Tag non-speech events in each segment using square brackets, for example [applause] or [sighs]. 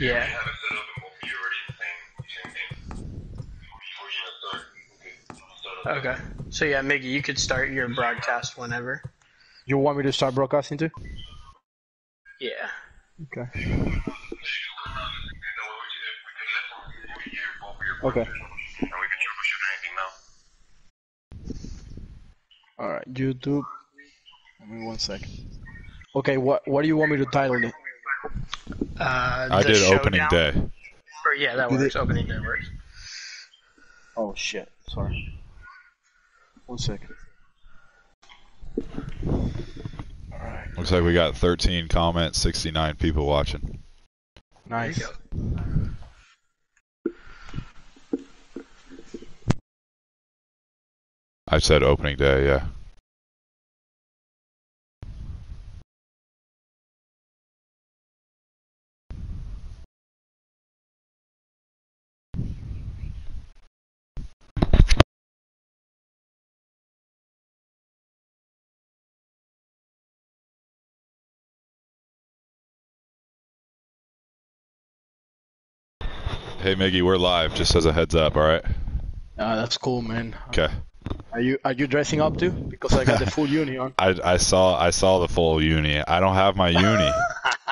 you Yeah. have it set up and both of you are the same, same thing. Before you start, you could start up. Okay. So yeah, Miggy, you could start your broadcast whenever. You want me to start broadcasting too? Yeah. Okay. So you can work on this, and then what we can do, we can listen, we hear both of your Okay. and we can troubleshoot anything now. All right. YouTube. Give me one second. Okay. What What do you want me to title it? Uh, I the did opening day. Or, yeah, that You works. did- Opening day works. Oh shit. Sorry. One second. All right. Looks like we got 13 comments, 69 people watching. Nice. There I said opening day, yeah. Hey Miggy, we're live, just as a heads up, alright? Uh, that's cool, man. Okay. Are you Are you dressing up too? Because I got the full uni on. [laughs] I, I saw I saw the full uni. I don't have my uni.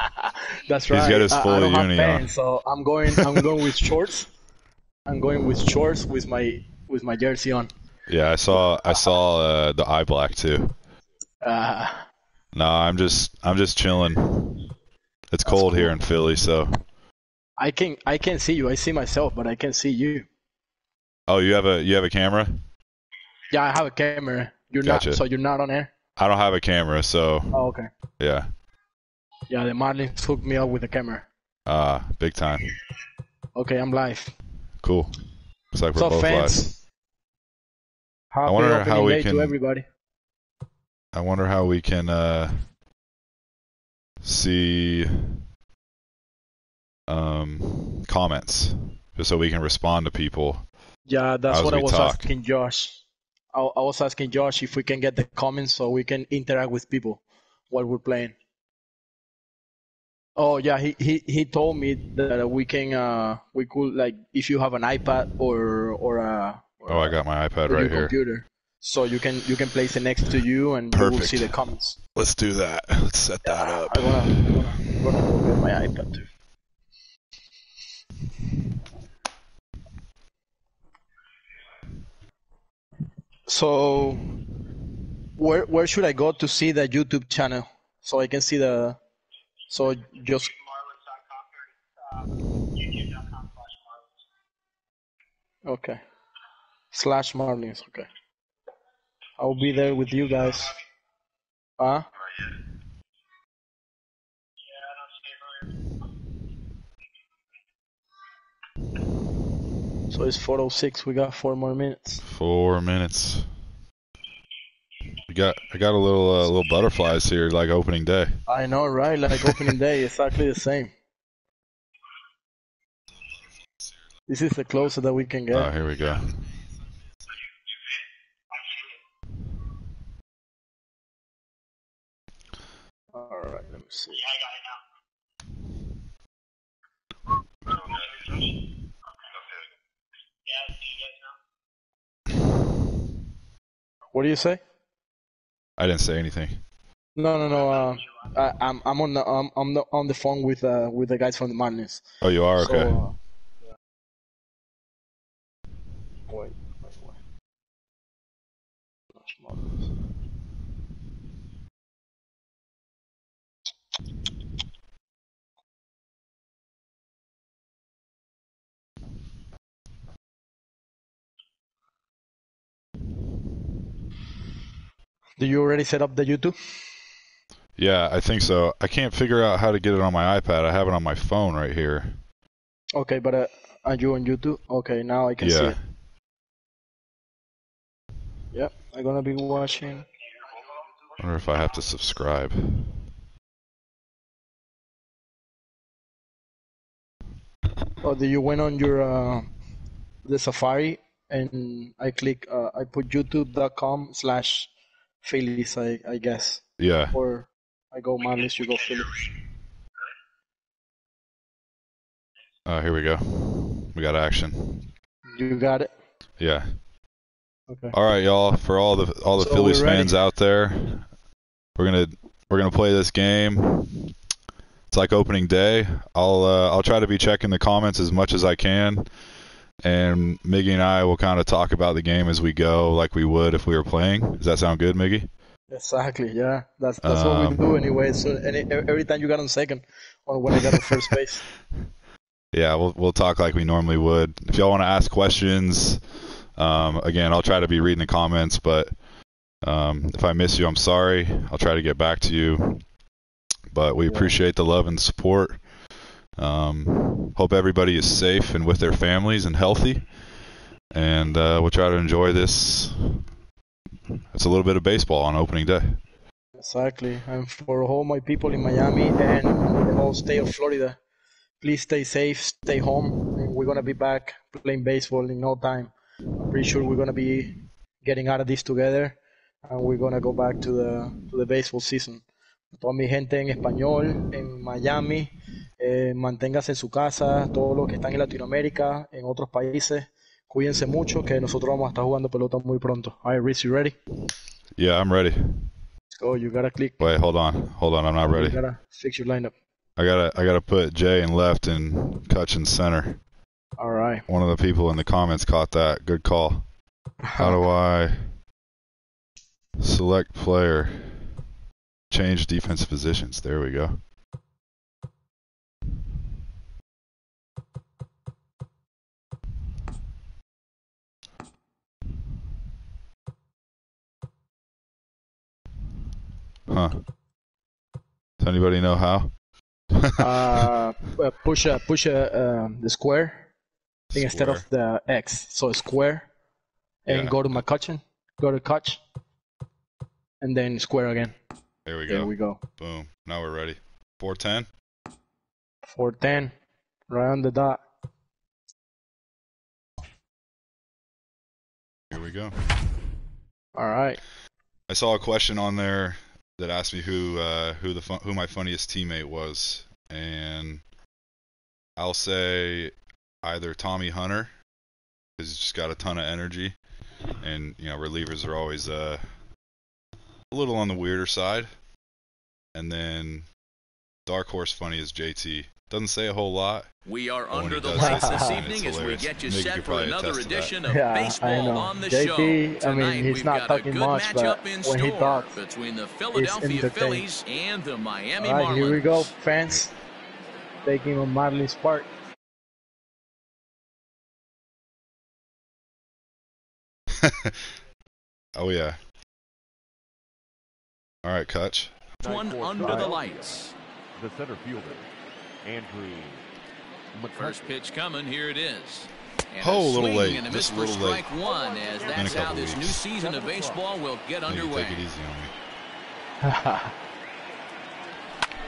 [laughs] That's right. He's got his I- I, full don't have uni on. so I'm going. I'm going with shorts. I'm going with shorts with my with my jersey on. Yeah, I saw I saw uh, the eye black too. Uh, No, I'm just I'm just chilling. It's cold here in Philly, so. I can I can't see you. I see myself, but I can't see you. Oh, you have a you have a camera? Yeah, I have a camera. You're Gotcha. not. So you're not on air. I don't have a camera, so Oh, okay. yeah. Yeah, the Marlins hooked me up with a camera. Uh, big time. Okay, I'm live. Cool. Looks like we're up, both fans? live. Happy wonder how we can- everybody. I wonder how we can uh see um comments just so we can respond to people. Yeah, that's what I was talk. asking Josh. I, I was asking Josh if we can get the comments so we can interact with people while we're playing. Oh yeah, he, he, he told me that we can uh we could like if you have an iPad or or a or Oh, I got my iPad right here. computer, so you can you can place it next to you and you will see the comments. Let's do that. Let's set that up. I wanna, I wanna, I wanna go get my iPad too. So, where where should I go to see the YouTube channel so I can see the? So just okay. Slash Marlins. Okay. I'll be there with you guys. Huh? So it's 406. We got four more minutes. Four minutes. We got I got a little uh, little butterflies here like opening day. I know, right? Like opening day, exactly the same. This is the closer that we can get. Oh, here we go. All right, let me see. What do you say? I didn't say anything. No, no, no. Uh, I, I'm I'm on the I'm, I'm the, on the phone with uh with the guys from the Marlins. Oh, you are okay. uh, Do you already set up the YouTube? Yeah, I think so. I can't figure out how to get it on my iPad. I have it on my phone right here. Okay, but uh, are you on YouTube? Okay, now I can see Yeah. it. Yep, I'm gonna be watching. I wonder if I have to subscribe. Oh, do you went on your uh, the Safari and I click uh, I put YouTube.com slash Phillies I I guess Yeah. or I go Marlins you go Phillies. Uh, here we go. We got action. You got it. Yeah. Okay. All right, y'all. For all the all the So Phillies fans out there, we're gonna we're gonna play this game. It's like opening day. I'll uh, I'll try to be checking the comments as much as I can, and Miggy and I will kind of talk about the game as we go, like we would if we were playing. Does that sound good, Miggy? Exactly. Yeah. That's that's what Um, we do anyway. So any, every time you got on second, or when I got on first base. [laughs] Yeah, we'll we'll talk like we normally would. If y'all want to ask questions, um, again, I'll try to be reading the comments, but um, if I miss you, I'm sorry. I'll try to get back to you. But we Yeah. appreciate the love and support. Um, hope everybody is safe and with their families and healthy. And uh, we'll try to enjoy this. It's a little bit of baseball on opening day. Exactly. And for all my people in Miami and the whole state of Florida, please stay safe, stay home. We're gonna be back playing baseball in no time. I'm pretty sure we're gonna be getting out of this together, and we're gonna go back to the to the baseball season. Toda mi gente en español en Miami, eh, manténgase en su casa. Todos los que están en Latinoamérica, en otros países, cuídense mucho, que nosotros vamos a estar jugando pelota muy pronto. All right, Rhys, you ready? Yeah, I'm ready. Let's go. You gotta click. Wait, hold on. Hold on. I'm not You ready. gotta fix your lineup. I gotta I gotta put Jay in left and Kutch in center. All right. One of the people in the comments caught that. Good call. How do [laughs] I select player? Change defense positions. There we go. Huh. Does anybody know how? [laughs] uh, uh, push a push a um, the square thing instead of the X. So square, and Yeah. go to my McCutchen, go to Kutch, and then square again. There we go. There we go. Boom. Now we're ready. 410. 410, right on the dot. Here we go. All right. I saw a question on there that asked me who uh, who the fun- who my funniest teammate was, and I'll say either Tommy Hunter, because he's just got a ton of energy, and you know relievers are always uh, a little on the weirder side, and then dark horse funny is JT. Doesn't say a whole lot. We are when under the lights this evening as we get you Nick, set could for another attest to that. edition of Yeah, baseball on the JT, show. I mean, Tonight, he's not got talking a good much, but in when he store talks, between the Philadelphia. Phillies and the Miami All right, Marlins. here we go, fans. Taking on Marlins Park. [laughs] oh yeah. All right, Kutch. One under the lights. the center fielder, Andrew First pitch coming. Here it is. And Oh, a little late. And a Just a for little late. one, as a that's how couple this new season of baseball will get Maybe underway. take it easy on me. [laughs]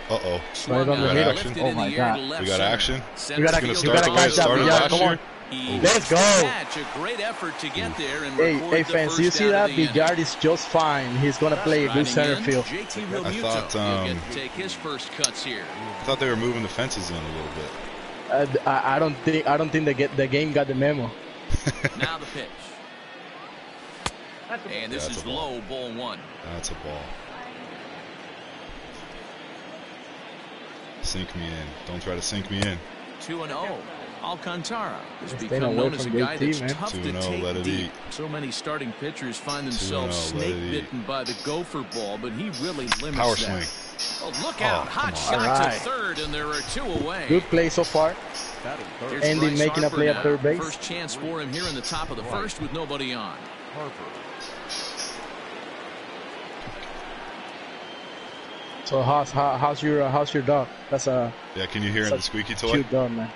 Uh oh. Swung Right on on the and middle. lifted Oh my air God. to left We got action? Center You gotta- fielder you gotta goes catch that, started Villar. last Come year. on. He Let's go. catch. A great effort to get there and Hey, hey, the fans, you see that? of the is just fine. He's gonna play a good center field. JT I thought, um, take his first cuts here. I thought they were moving the fences in a little bit. Uh, I, I don't think I don't think the get the game got the memo. [laughs] Now the pitch. And this That's is ball. low, ball one. That's a ball. Sink me in. Don't try to sink me in. 2 and 0. Alcantara has Staying become known as a guy JT, that's man. tough to and 0, take deep. eat. So many starting pitchers find themselves 0, let it snake eat. bitten by the gopher ball, but he really limits Power that. swing. Oh, look Oh, out. come Hot shot All to right. third, and there are two away. Good play so far. Batting Here's Andy Bryce making a Harper play at third base. First chance for him here in the top of the first with nobody on. Harper. So how's how, how's your uh, how's your dog? That's a Yeah, can you hear the squeaky toy? cute dog, man.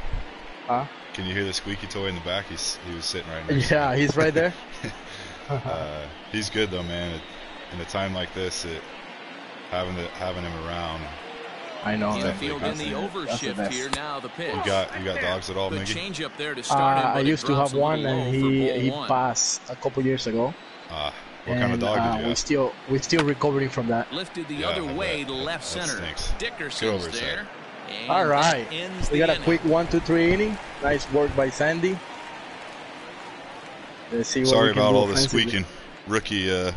Huh? Can you hear the squeaky toy in the back? He's he was sitting right next to Yeah, he's right there. [laughs] Uh, he's good though, man. It, in a time like this, it, having the, having him around. I know. Infield definitely in that's the the- that's the overshift best. here. Now the pitch. You got you got dogs at all, the Miggy? change up there to Uh, start him, I but it used to have one, and he he one. passed a couple years ago. Ah, what and, kind of dog uh, did you we have? still we still recovering from that. Lifted the Yeah, other way to left That center. stinks. Dickerson's over his there. And All right. ends We the got a quick one, two, three inning. Nice work by Sandy. Let's see what Sorry about all the squeaking. Rookie, uh,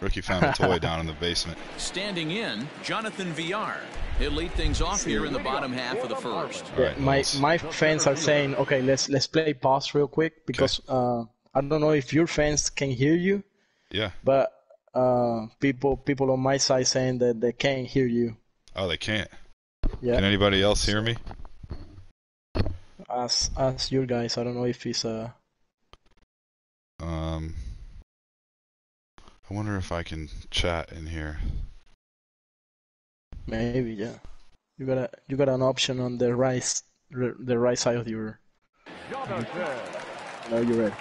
rookie found a toy down in the basement. [laughs] Standing in, Jonathan Villar. He'll lead things off here in the bottom half of the first. All right, my Knowles. my fans are saying, okay, let's let's play pause real quick because uh, I don't know if your fans can hear you, Yeah. but uh, people people on my side saying that they can't hear you. Oh, they can't. Yeah, Can anybody else hear me? as as your guys, I don't know if it's uh Um, I wonder if I can chat in here. maybe yeah. You got a you got an option on the right the right side of your. No, you're ready.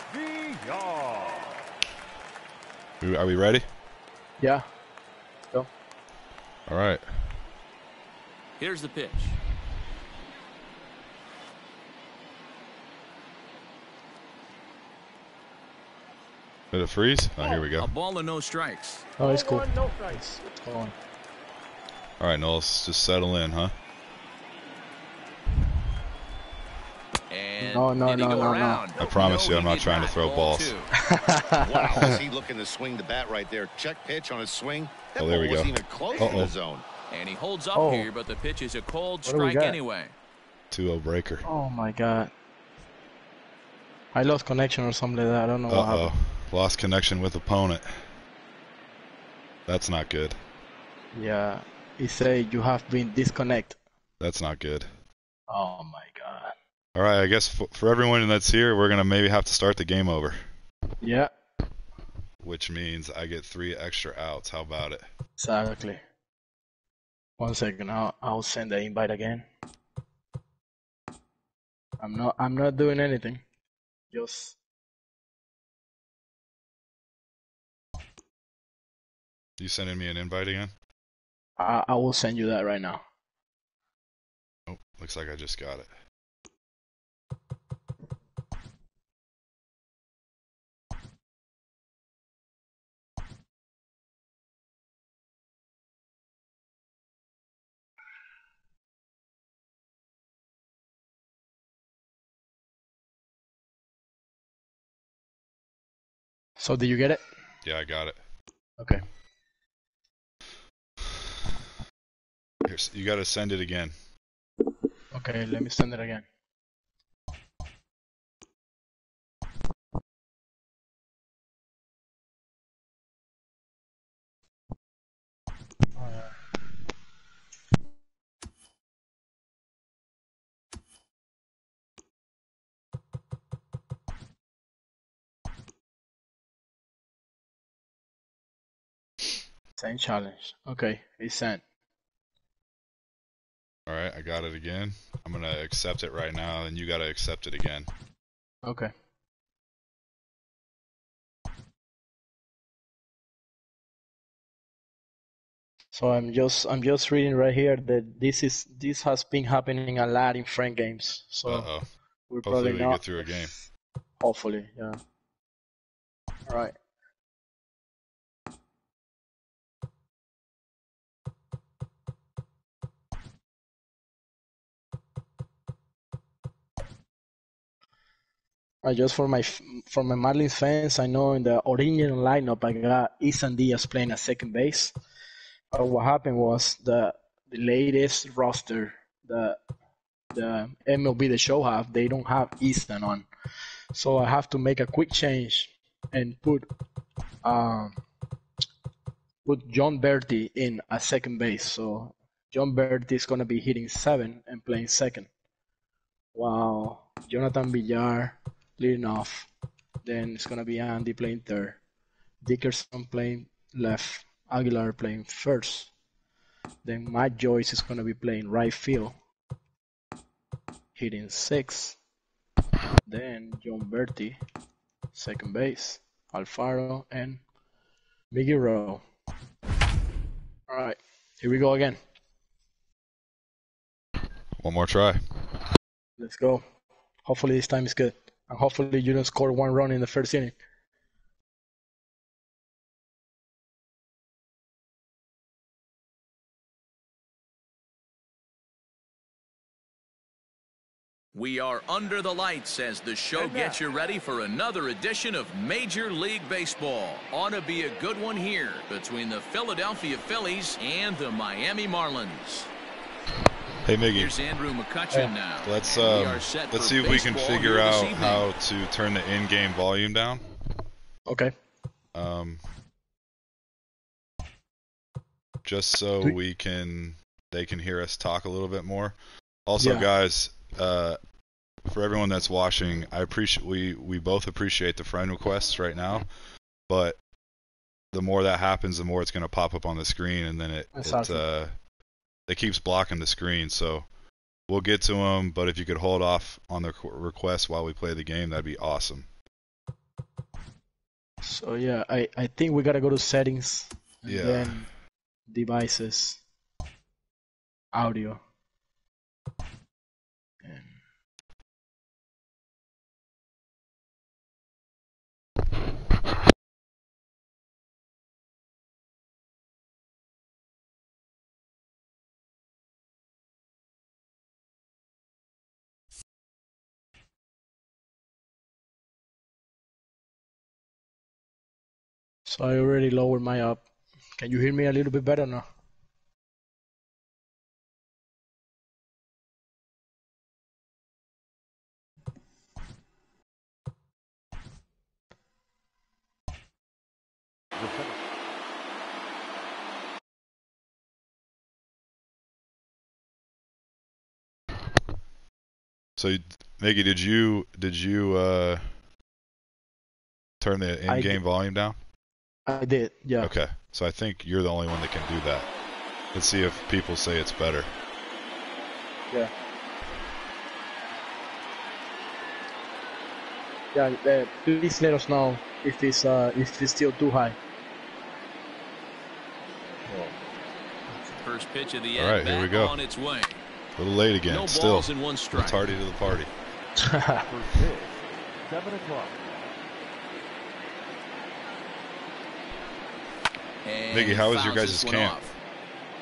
Are are we ready? Yeah. Go. All right. Here's the pitch. Did it freeze? Oh, here we go. A ball and no strikes. Oh, it's cool. No strikes. Go on. All right, Knowles, just settle in, huh? And No, no, he no, go no, no. around? I promise No, you I'm not did trying to throw Ball balls. [laughs] wow, is he looking to swing the bat right there? Check pitch on his swing. That Oh, there ball we go. wasn't even close to Uh-oh. the zone. And he holds up Oh. here, but the pitch is a cold What strike anyway. 2-0 breaker. Oh my god. I lost connection or something like that. I don't know what Uh-oh. happened. Lost connection with opponent. That's not good. Yeah. He said you have been disconnected. That's not good. Oh my god. All right, I guess for, for everyone that's here, we're going to maybe have to start the game over, Yeah, which means I get three extra outs. How about it? exactly. One second, I'll I'll send the invite again. I'm not I'm not doing anything. Just You sending me an invite again? I I will send you that right now. Oh, looks like I just got it. So did you get it? Yeah, I got it. Okay. Here's, you got to send it again. Okay, let me send it again. Send challenge. Okay, it's sent. All right, I got it again. I'm going to accept it right now, and you got to accept it again. Okay. So I'm just I'm just reading right here that this is this has been happening a lot in friend games. So Uh-oh. we're Hopefully probably we not. get through a game. Hopefully, yeah. All right. Just for my for my Marlins fans, I know in the original lineup I got Isan Diaz playing at second base. But what happened was the the latest roster, the the MLB the show have, they don't have Easton on, so I have to make a quick change and put um put Jon Berti in at second base. So Jon Berti is gonna be hitting seven and playing second. Wow, Jonathan Villar leading off. Then it's gonna be Andy playing third, Dickerson playing left, Aguilar playing first. Then Matt Joyce is gonna be playing right field, hitting six. Then Jon Berti, second base, Alfaro and Miggy Rowe. All right, here we go again. One more try. Let's go. Hopefully this time is good. And hopefully you don't score one run in the first inning. We are under the lights as the show gets you ready for another edition of Major League Baseball. Ought to be a good one here between the Philadelphia Phillies and the Miami Marlins. Hey Miggy, Here's Andrew McCutchen now. let's um, let's see if we can figure out evening. how to turn the in-game volume down. Okay. Um, just so Do- we can they can hear us talk a little bit more. Also, Yeah. guys, uh, for everyone that's watching, I appreciate we we both appreciate the friend requests right now, but the more that happens, the more it's going to pop up on the screen, and then it That's it awesome. uh, it keeps blocking the screen. So we'll get to them, but if you could hold off on the qu- requests while we play the game, that'd be awesome. So yeah, I, I think we gotta go to settings and Yeah. then devices, audio. So I already lowered my up. Can you hear me a little bit better now? So, Maggie, did you did you uh, turn the in-game volume down? I did, yeah. Okay, so I think you're the only one that can do that. Let's see if people say it's better. Yeah. Yeah, uh, please let us know if it's uh, if it's still too high. First pitch of the All right, here we go. on its way. A little late again. No Still, balls in one strike. tardy to the party. [laughs] First pitch. Seven o'clock. And Miggy, how was your guys' camp? off.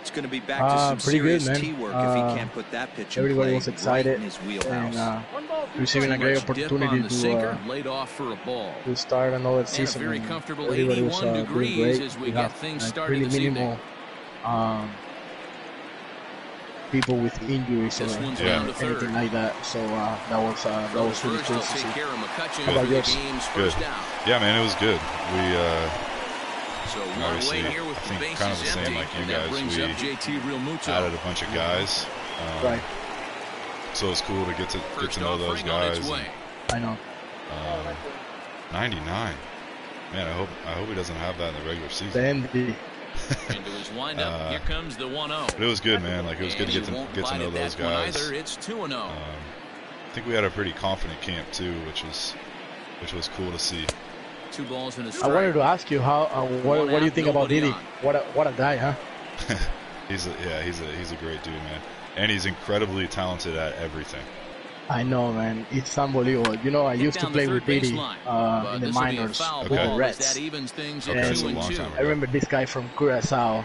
It's going to be back to Uh, some pretty good, serious man. tee work if Uh, he can't put that pitch in everybody play was right excited in his wheelhouse. and uh, One ball, two receiving a great much dip on opportunity to sinker, uh, laid off for a ball. to start another And a season. very comfortable everybody 81 was, uh, doing degrees great. as we get have, things like, started pretty minimal um, people with injuries or This one's Yeah. down to third. anything like that. So uh, that was uh, that was really first, cool to see. take care of McCutchen How about yours? Good. Yeah, man, it was good. We uh, So one Obviously, away here with the bases kind of the same empty, like you and that guys, brings we up JT Realmuto. added a bunch of guys. Um, Right, So it's cool to get to get First to know those offering on its guys. way. I know. Um, 99. Man, I hope I hope he doesn't have that in the regular season. envy. Into his windup, [laughs] Uh, here comes the 1-0. But it was good, man. Like it was good to get to get to know those guys. Either. It's 2-0. Um, I think we had a pretty confident camp too, which was which was cool to see. Two balls and a I strike. wanted to ask you how. Uh, what, what do you think about nobody Didi? on. What a, what a guy, huh? [laughs] he's a, yeah, he's a he's a great dude, man, and he's incredibly talented at everything. I know, man. It's unbelievable. You know, I Hit used to play with Didi uh, in the this will be a minors foul with Okay. the Reds. That evens things Okay, at two a and long two. time. I remember this guy from Curacao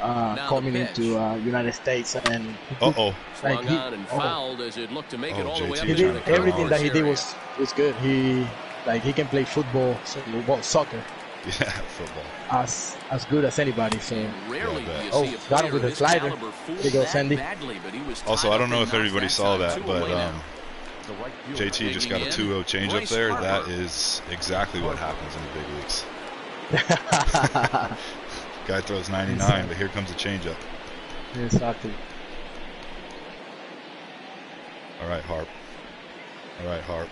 uh, coming into uh, United States, and uh-oh, [laughs] Like he- out and oh. fouled as it looked to make it Oh, all the way JT up he did everything that he did was was good. He like he can play football, so, well, soccer yeah, [laughs] football. as as good as anybody. So Rarely Yeah, do you see a Oh, got him player with a slider. caliber fool There you go, that Sandy. badly, but he was Also, I don't know if knocked everybody saw that, but um, right. JT just got a 2-0 change up there. Harper. That is exactly what happens in the big leagues. [laughs] Guy throws 99, but here comes a changeup. exactly. All right, Harp. All right, Harp.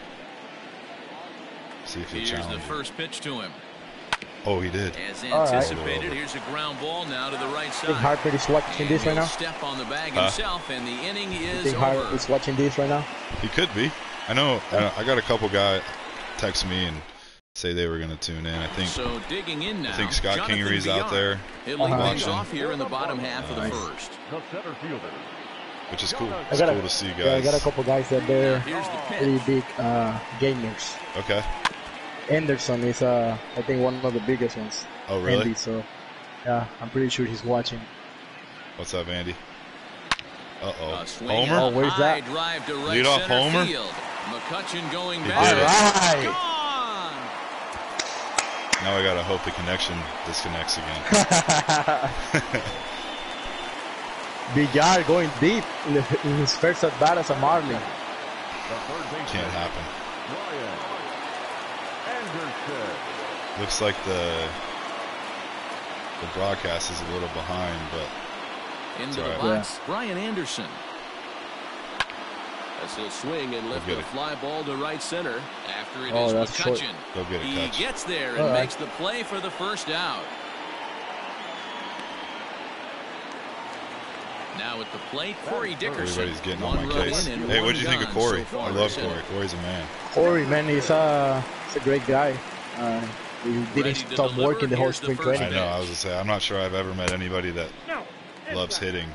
See if he'll Here's the challenge. you. first pitch to him. Oh, he did. As All right. anticipated, here's a ground ball now to the right I side. think Harper is watching And this right now. step on the bag Huh? himself, and the inning I is think Harper over. is watching this right now. He could be. I know. I I got a couple guys text me and say they were going to tune in. I think. So digging in now. I think Scott Jonathan Kingery's out there, He'll Uh-huh. Watching. off here in the bottom half of the Nice. first. The center fielder. which is cool. I It's got a- cool to see Yeah, I got a couple guys that they're Here's the pretty big uh, gamers. Okay. Anderson is, uh, I think, one of the biggest ones. Oh, really? Andy, so yeah, I'm pretty sure he's watching. What's up, Andy? Uh-oh. Homer? Oh, where's that? drive to right Lead off Homer? field. McCutchen going He back. did it. Alright. Gone. Now I gotta hope the connection disconnects again. [laughs] [laughs] Villar going deep in the- in his first at bat as a Marlin. The third baseman, Can't happen. Brian Anderson. Looks like the the broadcast is a little behind, but Into the all right. box, Brian Anderson. As he'll swing and lift get a fly ball to right center. After it Oh, is that's. McCutchen. get a He catch. gets there and All right. makes the play for the first out. Now at the plate, Corey Dickerson. Everybody's getting on One my case. Hey, what do you think of Corey? so I love. Corey. Corey's a man. Corey, man, he's a, he's a great guy. Uh, he Ready didn't stop deliver. working the whole Here's the spring first I know. I was gonna say I'm not sure I've ever met anybody that loves hitting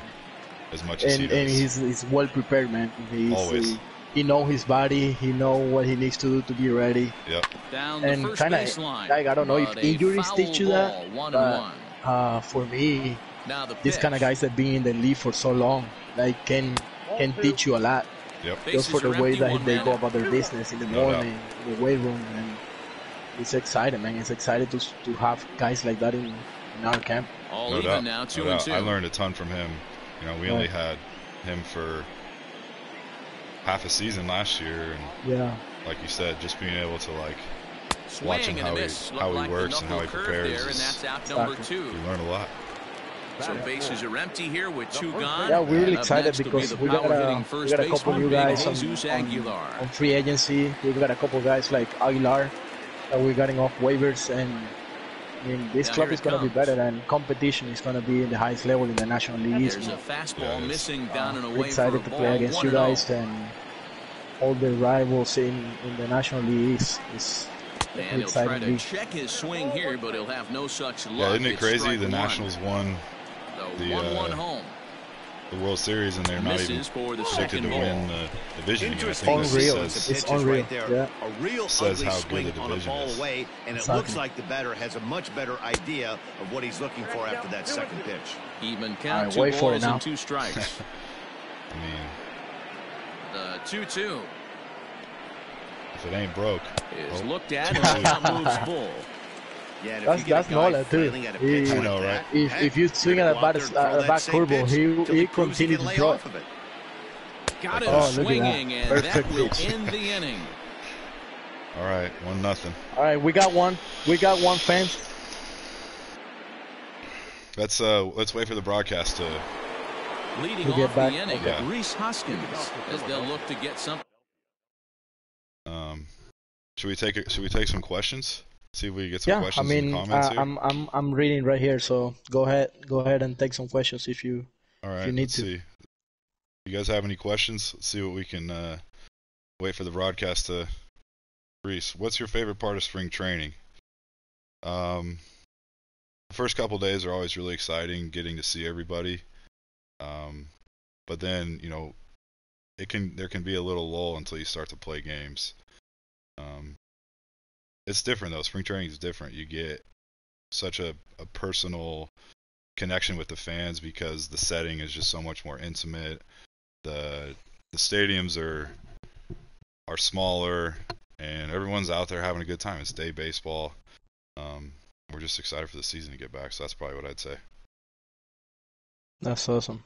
as much as and, he and he's, he's well prepared, man. He's, Always. He, he know his body. He know what he needs to do to be ready. Yep. Down the And first kinda, baseline. like, I don't know if a injuries foul teach you that, ball, One but- and one. Uh, for me, Now the these kind of guys that been in the league for so long, like can can teach you a lot Yep. just for the way that they go about their business in the No morning, in the weight room, and it's exciting, man. It's excited to to have guys like that in, in our camp. All No even doubt. now, No two and doubt. two. I learned a ton from him. You know, we Yeah. only had him for half a season last year, and Yeah, like you said, just being able to like Swing watching how he- how he like works and how he prepares There, and is- that's out number Exactly. two. you learn a lot. So bases are empty here with two gone. yeah, we're really And up excited next will be because the we got power-hitting a, we first got a couple baseman, new guys on, on, on free agency. We got a couple guys like Aguilar that we're getting off waivers, and I mean this Now club is gonna be better, and competition is gonna be in the highest level in the National League East. There's a fastball Yeah, it is. missing down and away we're excited for a to ball. play against One you oh. guys and all the rivals in, in the National League East. It's And he'll try exciting to league. check his swing here, but he'll have no such luck. Yeah, isn't it It's crazy? The one. Nationals won The the, 1-1 uh, home. The World Series, and they're not even Misses for the predicted to win the division. again. I Interesting think this Unreal. says It's pitches unreal, right there. yeah. A real Says ugly how good the on a division ball is. away, and it Exactly. looks like the batter has a much better idea of what he's looking for after that second pitch. Even All count, right, two wait for it balls now. and two strikes. [laughs] I mean, the 2-2 if it ain't broke, is Oh. looked at, [laughs] and the count moves full. Yeah, and if That's- you that's guy Nola, too. failing at a He- pitch I like know, that, If, heck, if you swing at a gonna go out back, there and throw a that curveball, he, till he continues to lay throw of it. Got him Oh, look at that. swinging, and that Perfect will pitch. end the inning. all right, one nothing. All right, we got one. We got one fence. Let's uh, let's wait for the broadcast to. Leading We'll get off back. the inning, Okay. Rhys Hoskins, as they'll look to get something. Um, should we take it? Should we take some questions? See if we get some Yeah, I mean, and comments uh. I'm I'm I'm reading right here, so go ahead, go ahead and take some questions if you. All right, you need let's to. see. You guys have any questions? Let's see what we can uh, wait for the broadcast to. Rhys, what's your favorite part of spring training? Um, the first couple days are always really exciting, getting to see everybody. Um, but then you know, it can there can be a little lull until you start to play games. Um, it's different though. Spring training is different. You get such a, a personal connection with the fans because the setting is just so much more intimate. The the stadiums are are smaller and everyone's out there having a good time. It's day baseball. Um, we're just excited for the season to get back. So that's probably what I'd say. That's awesome.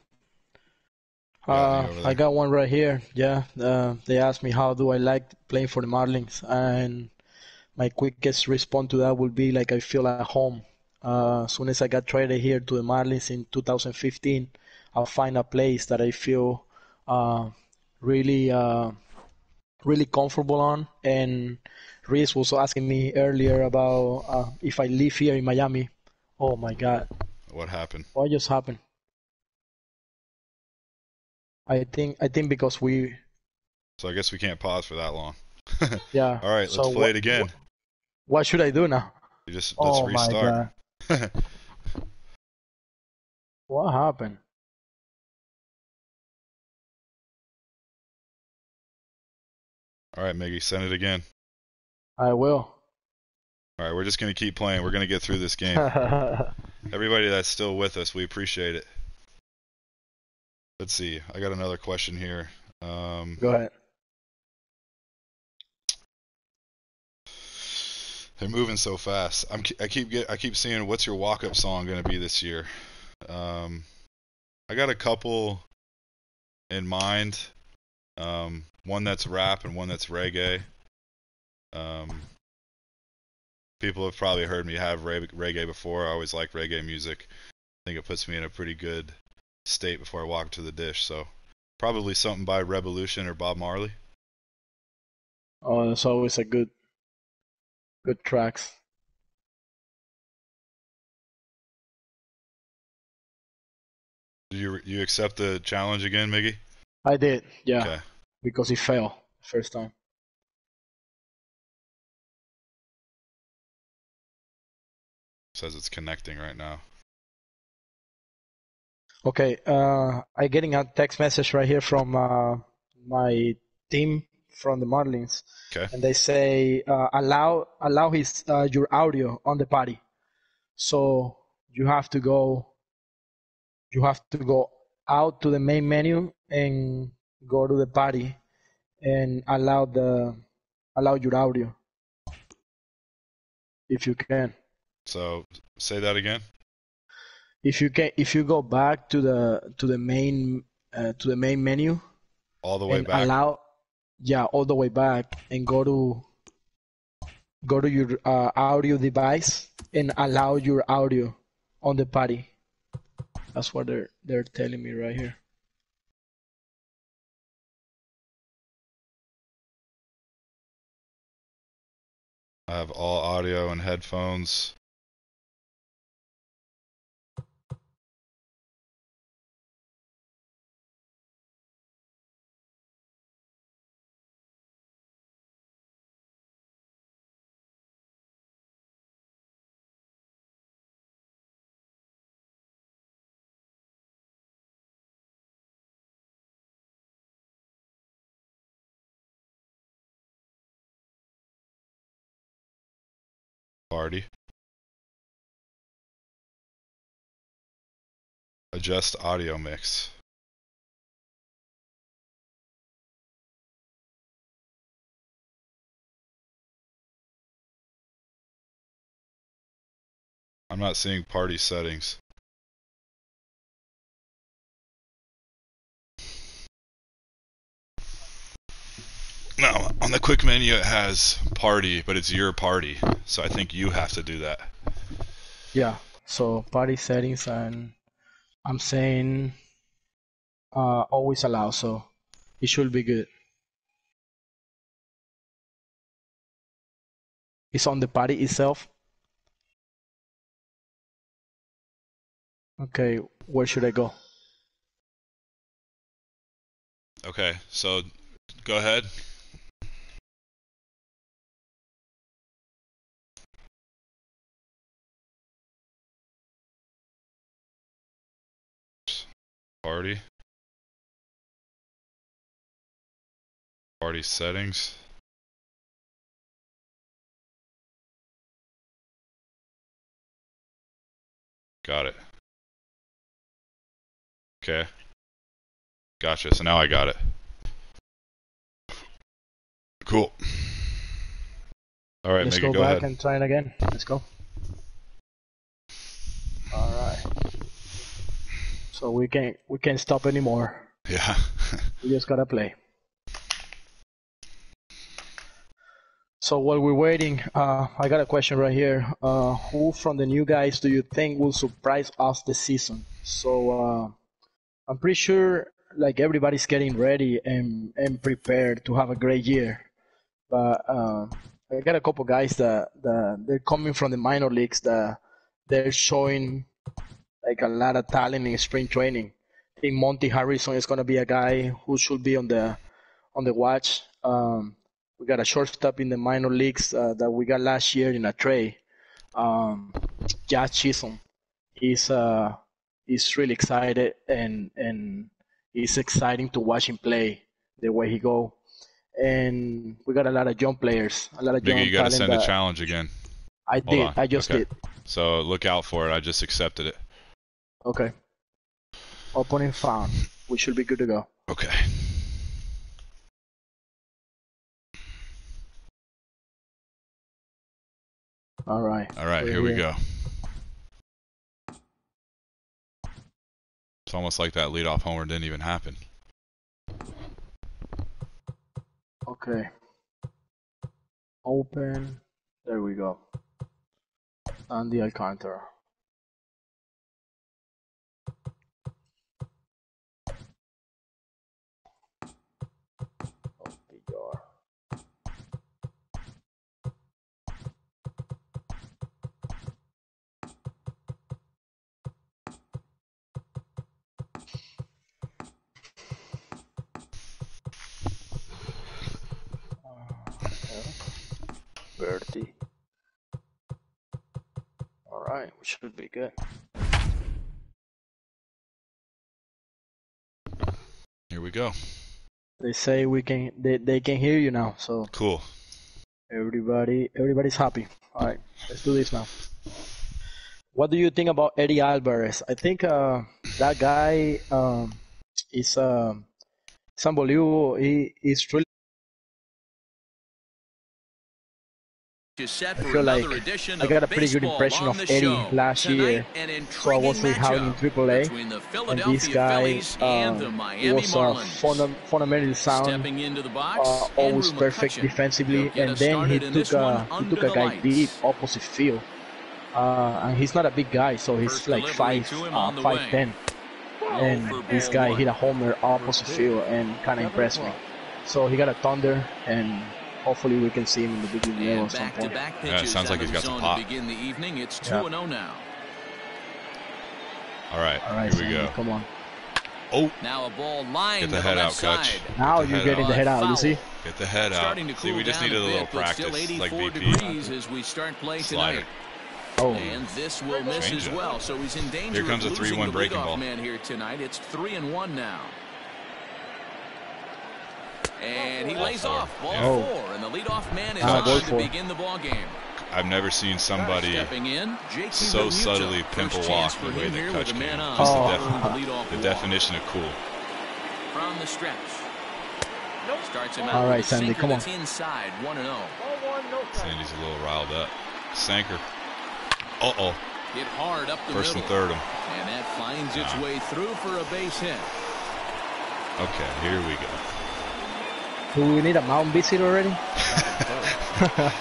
Uh, I got one right here. Yeah, uh, they asked me how do I like playing for the Marlins, and my quickest response to that would be like I feel at home. Uh, as soon as I got traded here to the Marlins in 2015, I'll find a place that I feel uh, really, uh, really comfortable on. And Rhys was asking me earlier about uh, if I live here in Miami. Oh my God, What happened? what just happened? I think I think because we So I guess we can't pause for that long. [laughs] yeah. All right, let's So play what- it again. What, what should I do now? You just let's oh my restart. god. [laughs] What happened? All right, Miggy, send it again. I will. All right, we're just gonna keep playing. We're gonna get through this game. [laughs] Everybody that's still with us, we appreciate it. Let's see. I got another question here. Um, Go ahead. They're moving so fast. I'm I keep get I keep seeing what's your walk up song gonna be this year. Um, I got a couple in mind. Um, one that's rap and one that's reggae. Um, people have probably heard me have reg- reggae before. I always like reggae music. I think it puts me in a pretty good state before I walk to the dish. So probably something by Rebelution or Bob Marley. Oh, that's always a good, good tracks. Do you you accept the challenge again, Miggy? I did, yeah, Okay. because he fell first time. Says it's connecting right now. Okay, uh, I'm getting a text message right here from uh, my team from the Marlins, Okay. and they say uh, allow allow his uh, your audio on the party. So you have to go. You have to go out to the main menu and go to the party, and allow the allow your audio if you can. So say that again. If you can, if you go back to the to the main uh, to the main menu All the way back. allow, yeah, all the way back and go to go to your uh, audio device and allow your audio on the party. That's what they're they're telling me right here. I have all audio and headphones. Party. Adjust audio mix. I'm not seeing party settings. No, on the quick menu it has party, but it's your party. So I think you have to do that. Yeah. So party settings and I'm saying uh, always allow. So it should be good. It's on the party itself. Okay, where should I go? Okay, so go ahead. Party. Party settings. Got it. Okay. Gotcha. So now I got it. Cool. All right, Let's go back ahead. and try it again. Let's go. All right. So we can't we can't stop anymore. Yeah. [laughs] We just gotta play. So while we're waiting, uh, I got a question right here. Uh, who from the new guys do you think will surprise us this season? So uh, I'm pretty sure like everybody's getting ready and, and prepared to have a great year. But uh, I got a couple guys that, that they're coming from the minor leagues that they're showing like a lot of talent in spring training. I think Monte Harrison is going to be a guy who should be on the on the watch. Um, we got a shortstop in the minor leagues uh, that we got last year in a trade. Um, Jazz Chisholm. He's uh, he's really excited and and it's exciting to watch him play the way he go. And we got a lot of young players, a lot of young Biggie, you got to send a challenge again. I Hold did. on. I just Okay. did. So look out for it. I just accepted it. Okay. Opening found. We should be good to go. Okay. All right. All right, here, here we go. It's almost like that leadoff homer didn't even happen. Okay. Open. There we go. And the counter. 30. Alright, we should be good. Here we go. They say we can they, they can hear you now, so Cool. Everybody everybody's happy. Alright, let's do this now. What do you think about Eddie Alvarez? I think uh, that guy um, is um, it's unbelievable. He is really I feel like I got a pretty good impression of Eddie last year, so I was intriguing with him in AAA, and this guy Phillies and the um, he Miami was uh, Marlins. funda- fundamentally sound. Into the box, uh, always perfect defensively, and then he started in this took a he took a guy deep opposite field, uh, and he's not a big guy, so he's like five uh, five ten, and this guy hit a homer opposite field and kind of impressed me. So he got a thunder, and hopefully we can see him in the big league level And at some point. back-to-back Yeah, it sounds like he's got some pop. to begin the evening. It's 2 yeah. 0 now. All right, All right, here we go. come on. Oh, Now a ball lined Get the head the out, left Kutch. Now you're getting out. the head out. You see? get the head out. Starting See, we just needed a bit, little but still practice, 84 like VP. degrees as we start play Slider. tonight. Oh, And this will miss as well, so he's in danger Here comes of a losing 3-1 the breaking ball. man here tonight. It's three and one now. And he lays off ball Oh. four, and the leadoff man is on to four. begin the ball game. I've never seen somebody in, so subtly pimple walk the way him that here Kutch with a man can. on. Just the, Oh. def- the the definition of cool. from the stretch. Starts him out All with right, Sandy, sinker come on. inside, one and oh. zero. Sandy's a little riled up. Sanker. Uh oh. Hit hard up the First and third him. And that finds its way through for a base hit. Okay, here we go. Do we need a mound visit already? The right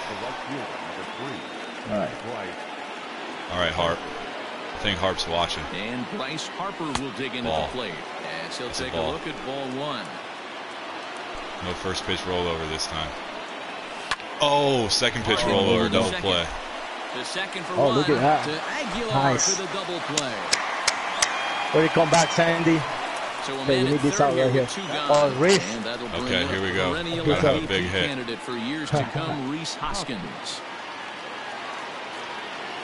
fielder, number three. All right. Bryce. All right, Harp. I think Harp's watching. And Bryce Harper will dig into Ball. the plate as he'll It's a take a ball. look at ball one. No first pitch rollover this time. Oh, second pitch Oh, rollover, double second. play. The second for Oh, one look at that. to Aguilar Nice. for the double play. Way to come back, Sandy. So a Okay, man we at need this out right here. Oh, Rhys. And that'll bring Okay, here we go. perennial Gotta have a MVP big hit. candidate for years to [laughs] come, Rhys Hoskins.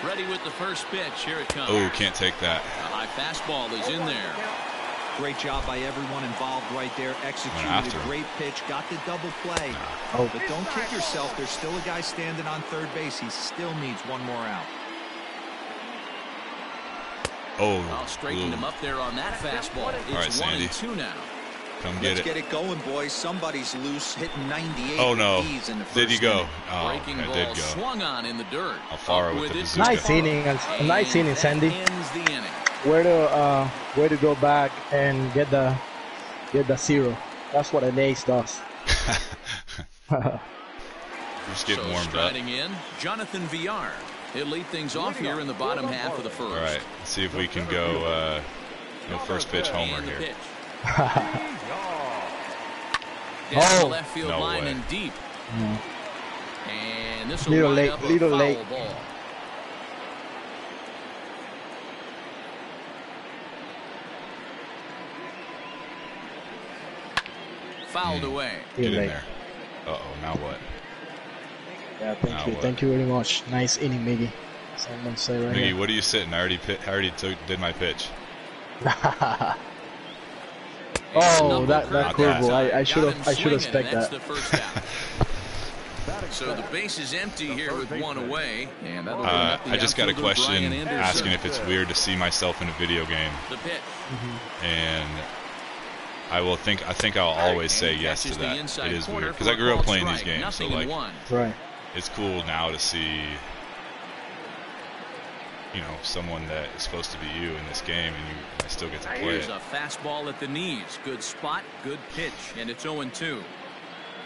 Ready with the first pitch. Here it comes. Oh, can't take that. A high fastball is in there. Great job by everyone involved right there. Executed a great pitch. Got the double play. Oh. But don't kick yourself. There's still a guy standing on third base. He still needs one more out. Oh, I'll straighten ooh. him up there on that fastball. It's All right, one Sandy. and two now. Come get it. Let's it. get it going, boys. Somebody's loose, hitting 98 Oh no. with in the first Did he go? inning. Oh, Breaking it ball did go. swung on in the dirt. How far Up with the it bazooka. Nice inning, a a nice And inning, Sandy. ends the inning. Where to uh, where to go back and get the get the zero. That's what an ace does. [laughs] [laughs] Just getting so warmed up. striding in, Jonathan Villar. He'll lead things off here in the bottom half of the first. All right, let's see if we can go. Uh, no first pitch homer here. pitch. [laughs] Oh. left field No line way. and deep. Mm. And this will Little line late, up a little late. ball. Fouled Mm. away. Get in there. Uh oh, now what? Yeah, thank Now you, what? thank you very much. Nice inning, Miggy. Someone say right Miggy, here. what are you sitting? I already pit, I already took, did my pitch. [laughs] oh, that that Not curveball. I, I should have I should have swinging, expected that. the first out. [laughs] So the base is empty here with one away, and that'll bring Uh, up the I just got a question asking if it's weird to see myself in a video game, the pitch. and I will think. I think I'll always say yes to that. It is weird because I grew up called playing these games, so like. Right. It's cool now to see, you know, someone that is supposed to be you in this game, and you I still get to play Here's it. a fastball at the knees. Good spot, good pitch, and it's 0-2.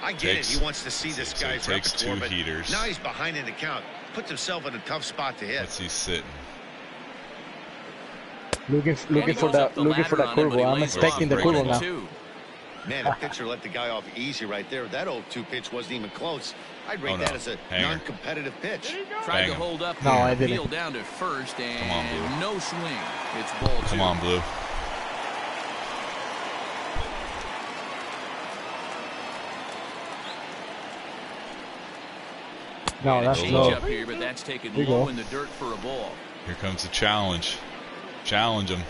I get Takes- it. He wants to see this so it guy's takes two but heaters. now he's behind in the count. Puts himself in a tough spot to hit. Let's see sitting. Looking looking for that the looking for ladder that on it, but he curve. I'm expecting the off. curve now. two. Man, the pitcher let the guy off easy right there. That 0-2 pitch wasn't even close. I'd oh, rate Oh, no. that as a Hanger. non-competitive pitch. Tried Bang to him. hold up No, here. I didn't. Peeled down to first and Come on, Blue. no swing. It's ball two. Come on, Blue. No, that's low. up here, but that's taken There you low in the dirt for a ball. Here comes the challenge. Challenge him.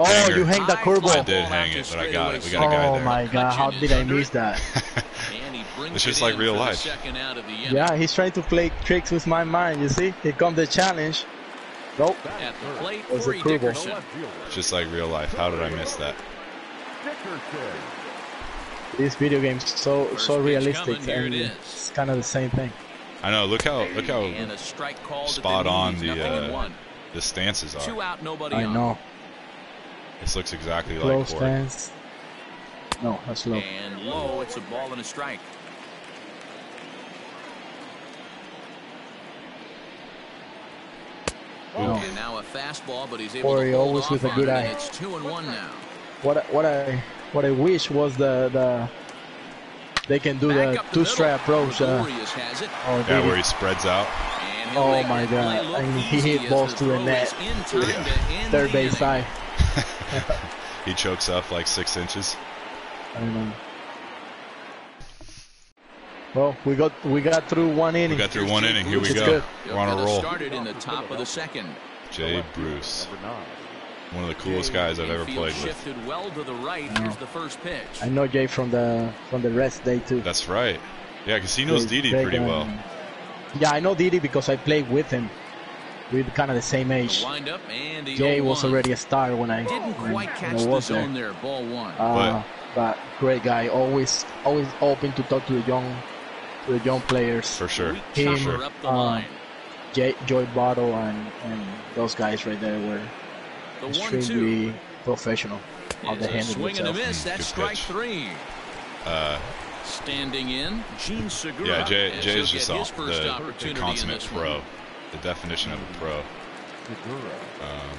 Oh, Hanger. you hang that High curveball. I did hang it, but I got it. We got a guy Oh my god, how did I miss that? And he brings It's just like real life. second out of the inning. Yeah, he's trying to play tricks with my mind. You see, here comes the challenge. Nope. At the plate, Was a curveball. The Dickerson. left fielder, Just like real life. How did I miss that? Dickerson. This video game's so First so realistic, and it is. it's kind of the same thing. I know. Look how look how And a strike called spot on the uh, the stances Two are. out, nobody I on. know. This looks exactly like Corey. stance. No, that's low. And low, it's a ball and a strike. No. And now a fastball, but he's able Corey to hold always with a on good it, eye. and It's two and one now. What I- what I what I wish was the the they can do Back the the two middle. strike approach. Uh, Gregorius has it. oh, Yeah, did where he? he spreads out. Oh my God. look I mean, he hit as balls to the net. is in time to end third base side. [laughs] He chokes up like six inches. I know. Well, we got we got through one inning. We got through one inning. Here we go. good. We're on a roll. Started in the top of the second. Jay Bruce, one of the coolest guys I've ever played with. shifted well to the right. I Here's know. the first pitch. I know Jay from the from the rest day too. That's right. Yeah, because he knows Jay's Didi pretty well. Yeah, I know Didi because I played with him. We're kind of the same age. The windup and the Jay was already a star when I Didn't quite catch I the was there. zone there. Ball one. Uh, but great guy, always always open to talk to the young to the young players. For sure. Weak him, chopper up the uh. Jay, Joey Votto and, and those guys right there were The one extremely professional. How Is the a handled swing and a miss. That's Good strike pitch. three. Uh, Standing in, Jean Segura. yeah, Jay, as Jay's he'll just get a, first the, the consummate pro. one. The definition of a pro. Um,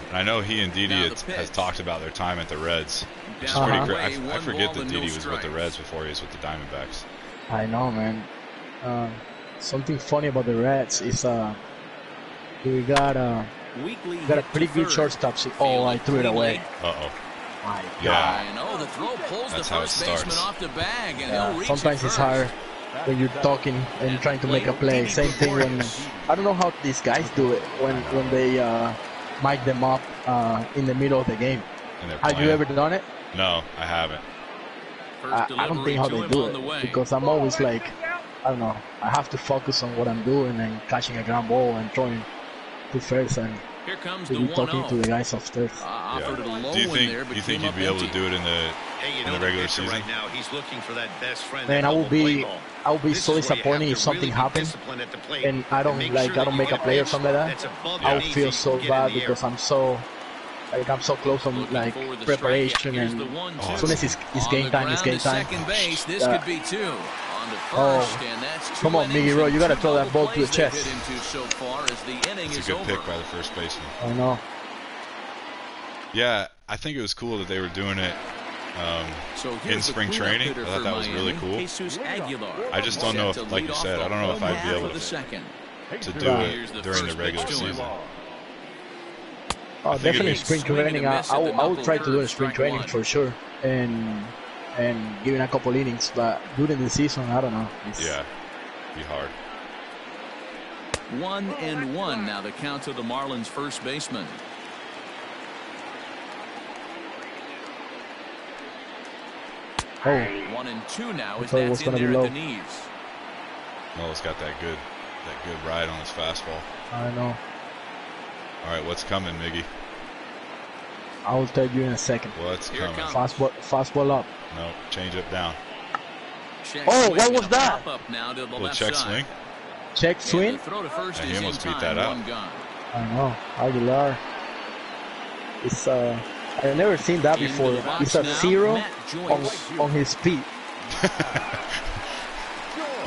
and I know he and Didi Now has, has talked about their time at the Reds. Which is pretty Uh-huh. the great. I, I forget that and Didi no was with the. Reds before he was with the Diamondbacks. I know, man. Uh, something funny about the Reds is uh, we got uh, got a pretty good shortstop. se- Oh, I threw it away. Uh oh. My Yeah. And oh, the throw pulls That's the how it first baseman starts. off the bag, and Yeah, he'll reach sometimes it it's first. Hard when you're talking and trying to make a play. Same thing when I don't know how these guys do it when when they uh, mic them up uh, in the middle of the game. Have you ever done it? No, I haven't. I, I don't think how they do on the it because I'm always like, I don't know. I have to focus on what I'm doing and catching a ground ball and throwing to first and Here comes the be talking to the guys upstairs. Uh, offered a low Do you think there, but you think came you'd up be able to do it in the Hey, you in the regular pitcher season? right now, he's looking for that best friend. Man, I will will be. I will be This so is where you have disappointed if something really happens disciplined at the plate and I don't make like sure I don't make a play or something like that. above I your will feel so so you can get in bad because I'm so like I'm so close on Looking like for the strikeout. preparation and the one, Oh, as soon as it's, it's game time, it's ground game time. Second base. This Yeah. could be two. On to Oh. first, and that's two Come on, innings Miggy Rowe, you gotta throw that ball to the chest. hit so far as the inning It's a good over. pick by the first baseman. I know. Yeah, I think it was cool that they were doing it. Um, So In spring training, I thought that was really cool. I just don't know if, like you said, I don't know if I'd be able to- to do Right. it Here's the during the regular pitch to season. Oh, I definitely spring Swing and a training. I, I, at will, I will try to do curve, a spring training for sure, and and giving a couple innings. But during the season, I don't know. It's, Yeah, be hard. One and one now the count to the Marlins first baseman. Oh, One and two now is as thought it that's in there at the knees. Noah's got that good that good ride on his fastball. I know. All right, what's coming, Miggy? I will tell you in a second. What's Here coming? comes. Fastball, fastball up. No, change up down. Check Oh, what was that? pop Up now to the Little left check side. swing. Check And swing. the throw to Yeah, he almost beat that out. one gone. I know. Aguilar. It's uh, I've never seen that Into before. the box It's a now, zero on on his feet, [laughs]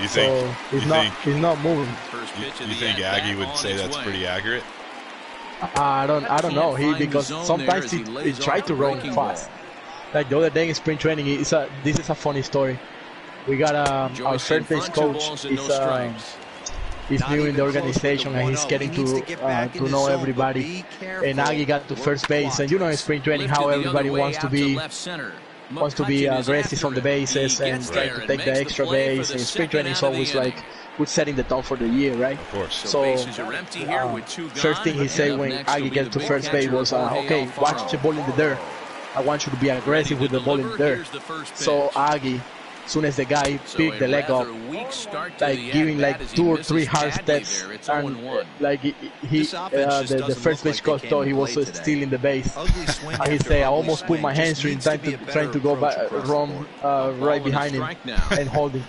You so think? he's you not think? he's not moving. First You, pitch of you think at-bat Aggie would say that's way. pretty accurate? I don't I don't know. He because sometimes he, he he tried to run fast. ball. Like the other day in spring training, it's a this is a funny story. We got um, our third base coach. balls and no Is uh, he's Not new in the with the organization and he's getting He to to uh, to know everybody. And Aggie got to Work first base, and you know in spring training how everybody wants to be wants to be aggressive on the bases and try to take the extra base. And spring training is out of the always like good setting the tone for the year, right? Of course. So, So, bases are empty here uh, with two gone. First thing he said when next will Aggie be get the to first base was, uh, Jorge "Okay, watch the ball in the dirt. I want you to be aggressive with the ball in the dirt." The So pitch. Aggie, soon as the guy So picked a the leg up, weak start like giving like two or three hard steps, and uh, like he, he uh, the, the first base coach came thought he was play uh, today. stealing the base. And he said, I almost put my Just hamstring needs trying to a trying to go back, approach run board. uh, A right ball and a behind him and hold and holding.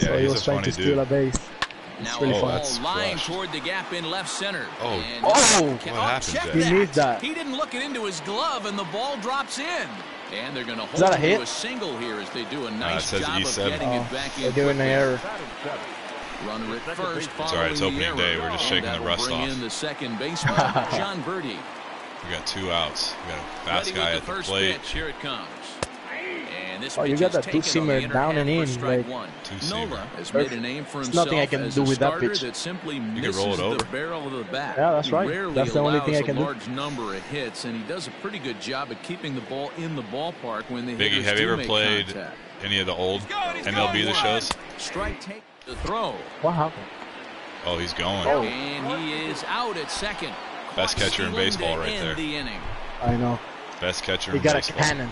Yeah, so he was trying funny to steal a base. Now It's really a Oh, fun. that's lying crushed. toward the gap in left center. Oh. And- Oh! Oh, What happened, check He missed that. He didn't look it into his glove, and the ball drops in. And they're going to hold that a to hit? a single here as they do a nice says job of E7. getting Oh, it back in. they're doing an error. Runner at first, It's all right, it's following the opening day. We're just And shaking the rust bring off. in the second [laughs] baseman, Jon Berti. We got two outs. We got a fast Ready guy at the the first plate. pitch. Here it comes. And this Oh, you got is that taken two-seamer on the inner down and in, strike like, one. two-seamer. Nola has made a name for himself nothing I can do with that pitch. that simply you can roll it the over. barrel of the bat. Yeah, that's He right. That's the only thing I allows can a do. large number of hits, and he does a pretty good job at keeping the ball in the ballpark when the Biggie, hitters have you ever played contact. any of the old MLB the shows? Strike take the throw. What happened? Oh, he's going. Oh. And he is out at second. Best catcher in baseball right end there. The inning. I know. Best catcher He in got a baseball. cannon.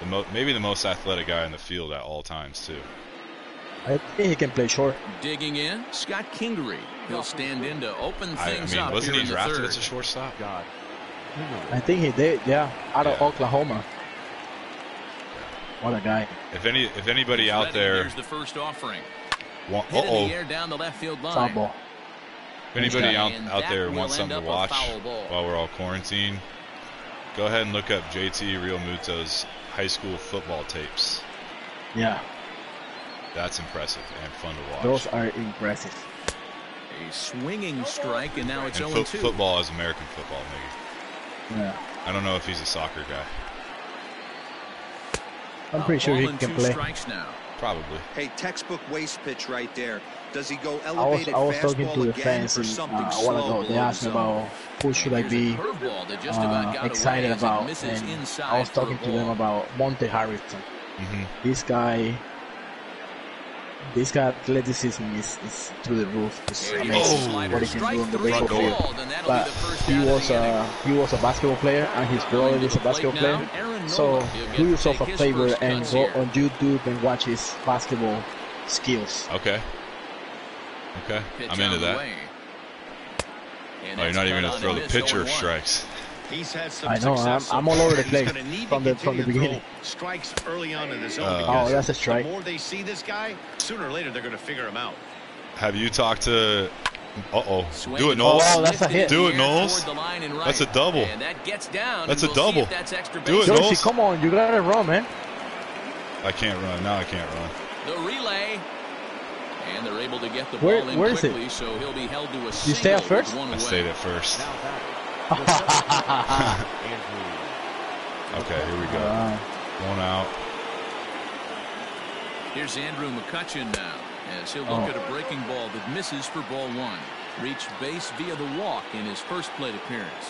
The mo- maybe the most athletic guy in the field at all times too. I think he can play short. Digging in, Scott Kingery. He'll stand in to open I, I things mean, up wasn't here he drafted as a shortstop? God. I think he did. Yeah, out of Oklahoma. What a guy. If any, if anybody He's out ready. there, Here's the first offering. want, Hit uh-oh, the air down the left field Foul line. ball. if anybody out, out there will wants something to watch while we're all quarantined, go ahead and look up JT Realmuto's high school football tapes. Yeah, That's impressive and fun to watch. those are impressive. A swinging strike, and now it's and 0 fo- 2. football is American football, maybe. Yeah, I don't know if he's a soccer guy. I'm pretty sure he Ball and can play. strikes now. Probably. Hey, textbook waste pitch right there. Does he go I was I was talking to the fans and, uh, a while ago. They asked me about who should I be curveball that just about uh, excited away as it about, and I was talking to them about Monte Harrison. hmm This guy, this guy athleticism is, is through the roof. It's he amazing goes, slider. what he can do on the three baseball field. called, and that'll But be the first he was a he was a basketball player, and his brother is a basketball player. So Nola. He'll get do yourself a favor and go on YouTube and watch his basketball skills. Okay. Okay. Pitch I'm into that. way. Oh, you're not even gonna throw the pitcher strikes. He's had some I know, I'm- I'm all over the place gonna need to from the- from the beginning. Strikes early on in the zone. Uh, Oh, that's a strike. The more they see this guy, sooner or later they're going to figure him out. Have you talked to? Uh oh. Do it, Knowles. Oh, that's a hit. Do it, Knowles. toward the line and right. That's a double. And that gets down. That's and a we'll double. that's extra Do it, base. Knowles. Come on, you gotta run, man. I can't run. Now I can't run. The relay. And they're able to get the Where- ball in where is it? so he'll be held to a You stay at with first? one I stayed at first. Now back. The seventh, Andrew. Okay, here we go. Uh, One out. Here's Andrew McCutchen now, as he'll look Oh. at a breaking ball that misses for ball one. Reached base via the walk in his first plate appearance.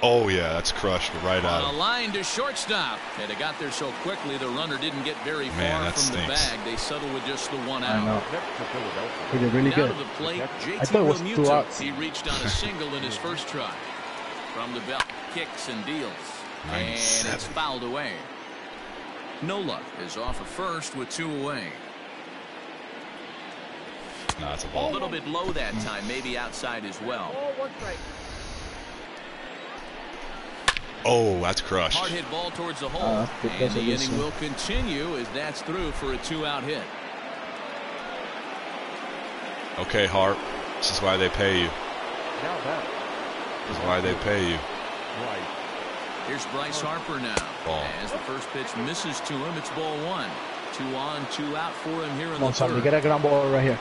Oh yeah, that's crushed right out. On a line to shortstop. And it got there so quickly the runner didn't get very Man, far that from the bag. They settled with just the one I out. know. Next to Philadelphia. he did really Down good. the plate, JT I thought it was two Realmuto. outs. He reached on a [laughs] single in his first try. From the belt, kicks and deals. And it's fouled away. Nola is off at first with two away. Nah, it's a A little bit low that time, maybe outside as well. Oh, that's crushed. Hard hit ball towards the hole. Uh, and the inning will continue as that's through for a two-out hit. Okay, Hart. This is why they pay you. Now that This is why they pay you. right. Here's Bryce Harper now. Ball. As the first pitch misses to him, it's ball one. Two on, two out for him here in Come the on, Sandy, third. get a ground ball right here.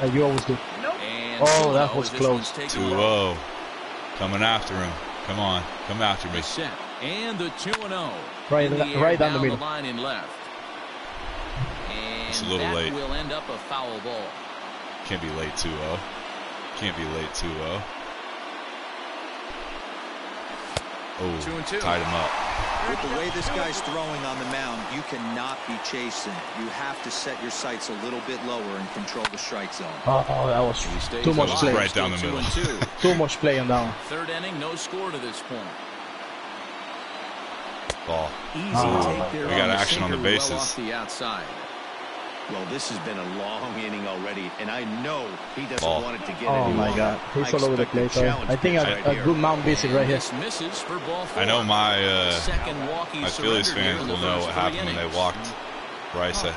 Like you always do. And Oh, that was close. one's taken 2 low. 0. Coming after him. Come on. Come after me. Set. And the 2 and 0. Right in in the the- air right down down the middle. line in left. And It's a little that late. will end up a foul ball. Can't be late 2 0. Can't be late 2 0. Oh, Two and two. tied him up. With the way this guy's throwing on the mound, you cannot be chasing. You have to set your sights a little bit lower and control the strike zone. Oh, oh, that was He too much play. Right down the middle. Two [laughs] two. Too much play on that. Third inning, no score to this point. Ball. Easy Oh. take there We got action on the sinker, well bases. off the outside. Well, this has been a long inning already, and I know he doesn't Ball. want it to get Oh any my longer. God, he's all over the expect place. I, think a, right a good mound visit right here. Misses for ball four. I know my uh, Second walk he my Phillies fans will know what three happened when they walked Bryce uh,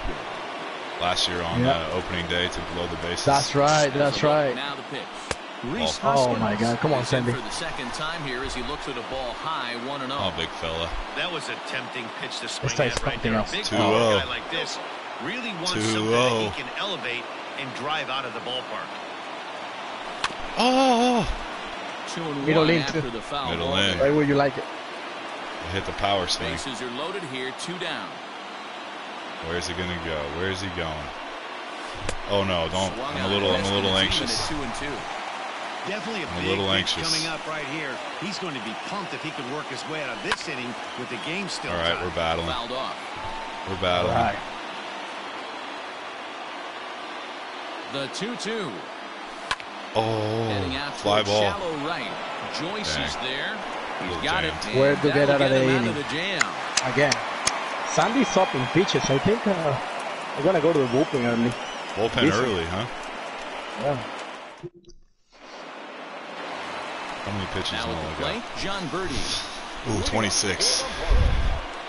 last year on Yeah. uh, opening day to below the bases. That's right, that's As a look, right. Now the pitch. Rhys Oh Hoskins my God, come on, is Sandy. For the second time here as he looks at a ball high, one and oh, big fella. That was a tempting pitch to swing at right there. A else. big 2-0. power guy like this really wants 2-0. something that he oh. can elevate and drive out of the ballpark. Oh! Two and Middle one in, after the foul Middle ball in. Right where you like it. Hit the power swing. Bases are loaded here, two down. Where's he gonna go? Where's he going? Oh no! Don't. Swung I'm a little. I'm a little the anxious. At two and two. Definitely a I'm a big little pitch anxious. coming up right here. He's going to be pumped if he can work his way out of this inning with the game still All right, tied. we're battling. Fouled off. We're All battling. Right. The two-two. Heading Oh, out fly toward ball. shallow right. Joyce Dang. is there. He's Little got it. jam. and Where to get out of the out inning. of the jam. Again. Sandy's up in pitches. I think uh, we're gonna go to the bullpen early. Bullpen Decent. early, huh? Yeah. How many pitches Now do at the we plate, got? Jon Berti. Ooh, 26.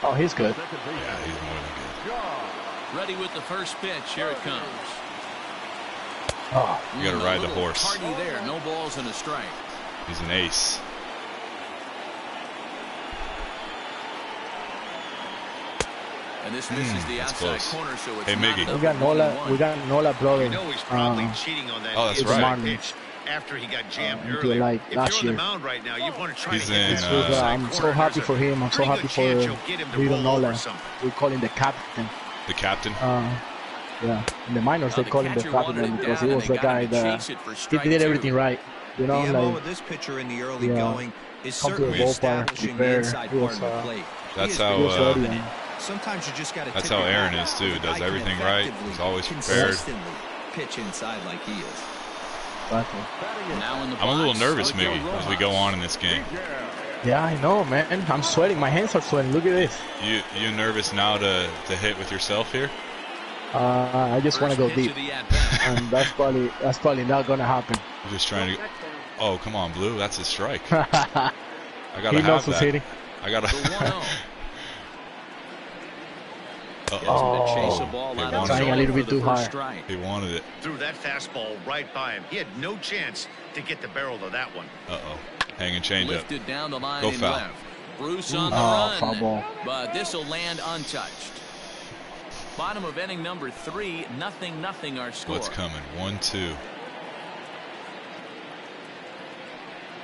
Oh, he's good. Yeah, he's more than good. Ready with the first pitch. Here it comes. Oh, You gotta Mm, ride the horse. Party there. No balls and a strike. He's an ace. And this misses the Hmm, outside close. corner, so it's Hey, Miggy. the we got Nola. We got Nola brother. You know he's probably uh, cheating on that Oh, that's inside right. pitch after he got jammed Uh, earlier. like if last you're year. on the mound right now, you want to try He's to hit in, this uh, uh, I'm so happy for him. I'm so happy for chance you'll get him to Little roll over Nola. We call him the captain. The captain. Uh, yeah, in the minors Now they the call him the catcher wanted captain because he was the guy that chase it for he strike did two. everything right. You know, the like this pitcher in the early Yeah. going is Come the certainly establishing the inside He part of the uh, plate. That's how, been he was uh, ready. Sometimes you just got to. That's how Aaron is, too. Does everything right. He's always prepared. Pitch inside like he is. Exactly. Now in the I'm a little nervous, Sergio Miggy, as we go on in this game. Yeah, I know, man. I'm sweating. My hands are sweating. Look at this. You you nervous now to, to hit with yourself here? Uh, I just want to go deep, of the at-bat. and that's probably that's probably not gonna happen. You're just trying to. Oh, come on, Blue. That's a strike. he [laughs] I gotta knows have who's that. hitting. I gotta. The 1-0. Gets him Uh-oh. to chase a Oh. ball He out wanted it. Trying a little bit too first high. strike. He wanted it. Threw that fastball right by him. He had no chance to get the barrel of that one. Uh oh. Hanging change up. Lifted down the line Go foul. left. Bruce on the Oh, foul run. ball. But this will land untouched. Bottom of inning number three, nothing, nothing our score. What's coming? One, two.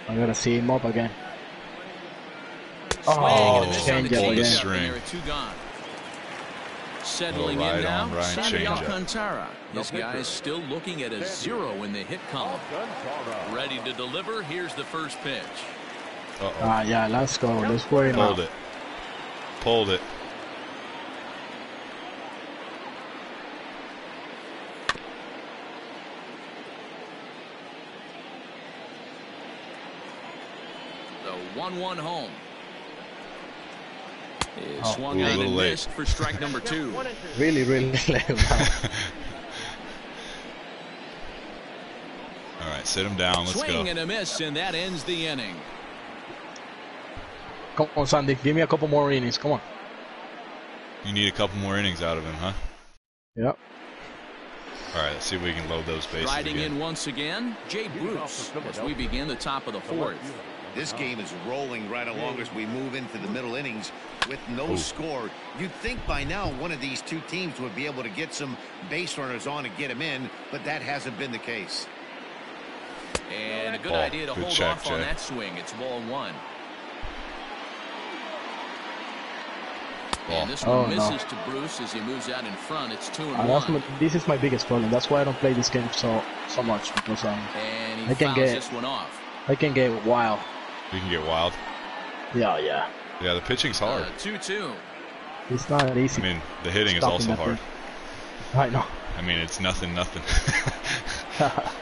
I gotta see him up again. Swing Oh, and a miss on the change up again. and String. there two gone. Settling Little in right now, on Ryan Sandy. Alcantara. This guy is still looking at a zero in the hit column. Ready to deliver. Here's the first pitch. Uh oh. Ah, yeah, let's go. Let's worry now. Pulled it. Pulled it. The 1-1 home. Is Oh, swung ooh, a and late. missed for strike number two. [laughs] Really, really late. [laughs] All right, sit him down. Let's Swing go. and a miss, and that ends the inning. Come on, Sandy. Give me a couple more innings. Come on. You need a couple more innings out of him, huh? Yep. All right, let's see if we can load those bases Riding again. in once again, Jay Bruce, as we begin the top of the fourth. This game is rolling right along as we move into the middle innings with no Ooh. score. You'd think by now one of these two teams would be able to get some base runners on and get them in, but that hasn't been the case. And a good Ball. idea to Good hold check, off on that swing. It's ball one. Ball. And this Oh, one no. misses to Bruce as he moves out in front. It's two and that's one. my, this is my biggest problem. That's why I don't play this game so so much because um And he I can fouls get- this one off. I can get wild. You can get wild. Yeah, yeah. Yeah, the pitching's hard. Uh, 2-2. It's not I easy. I mean, the hitting is also that hard. I know. I mean, it's nothing, nothing. [laughs]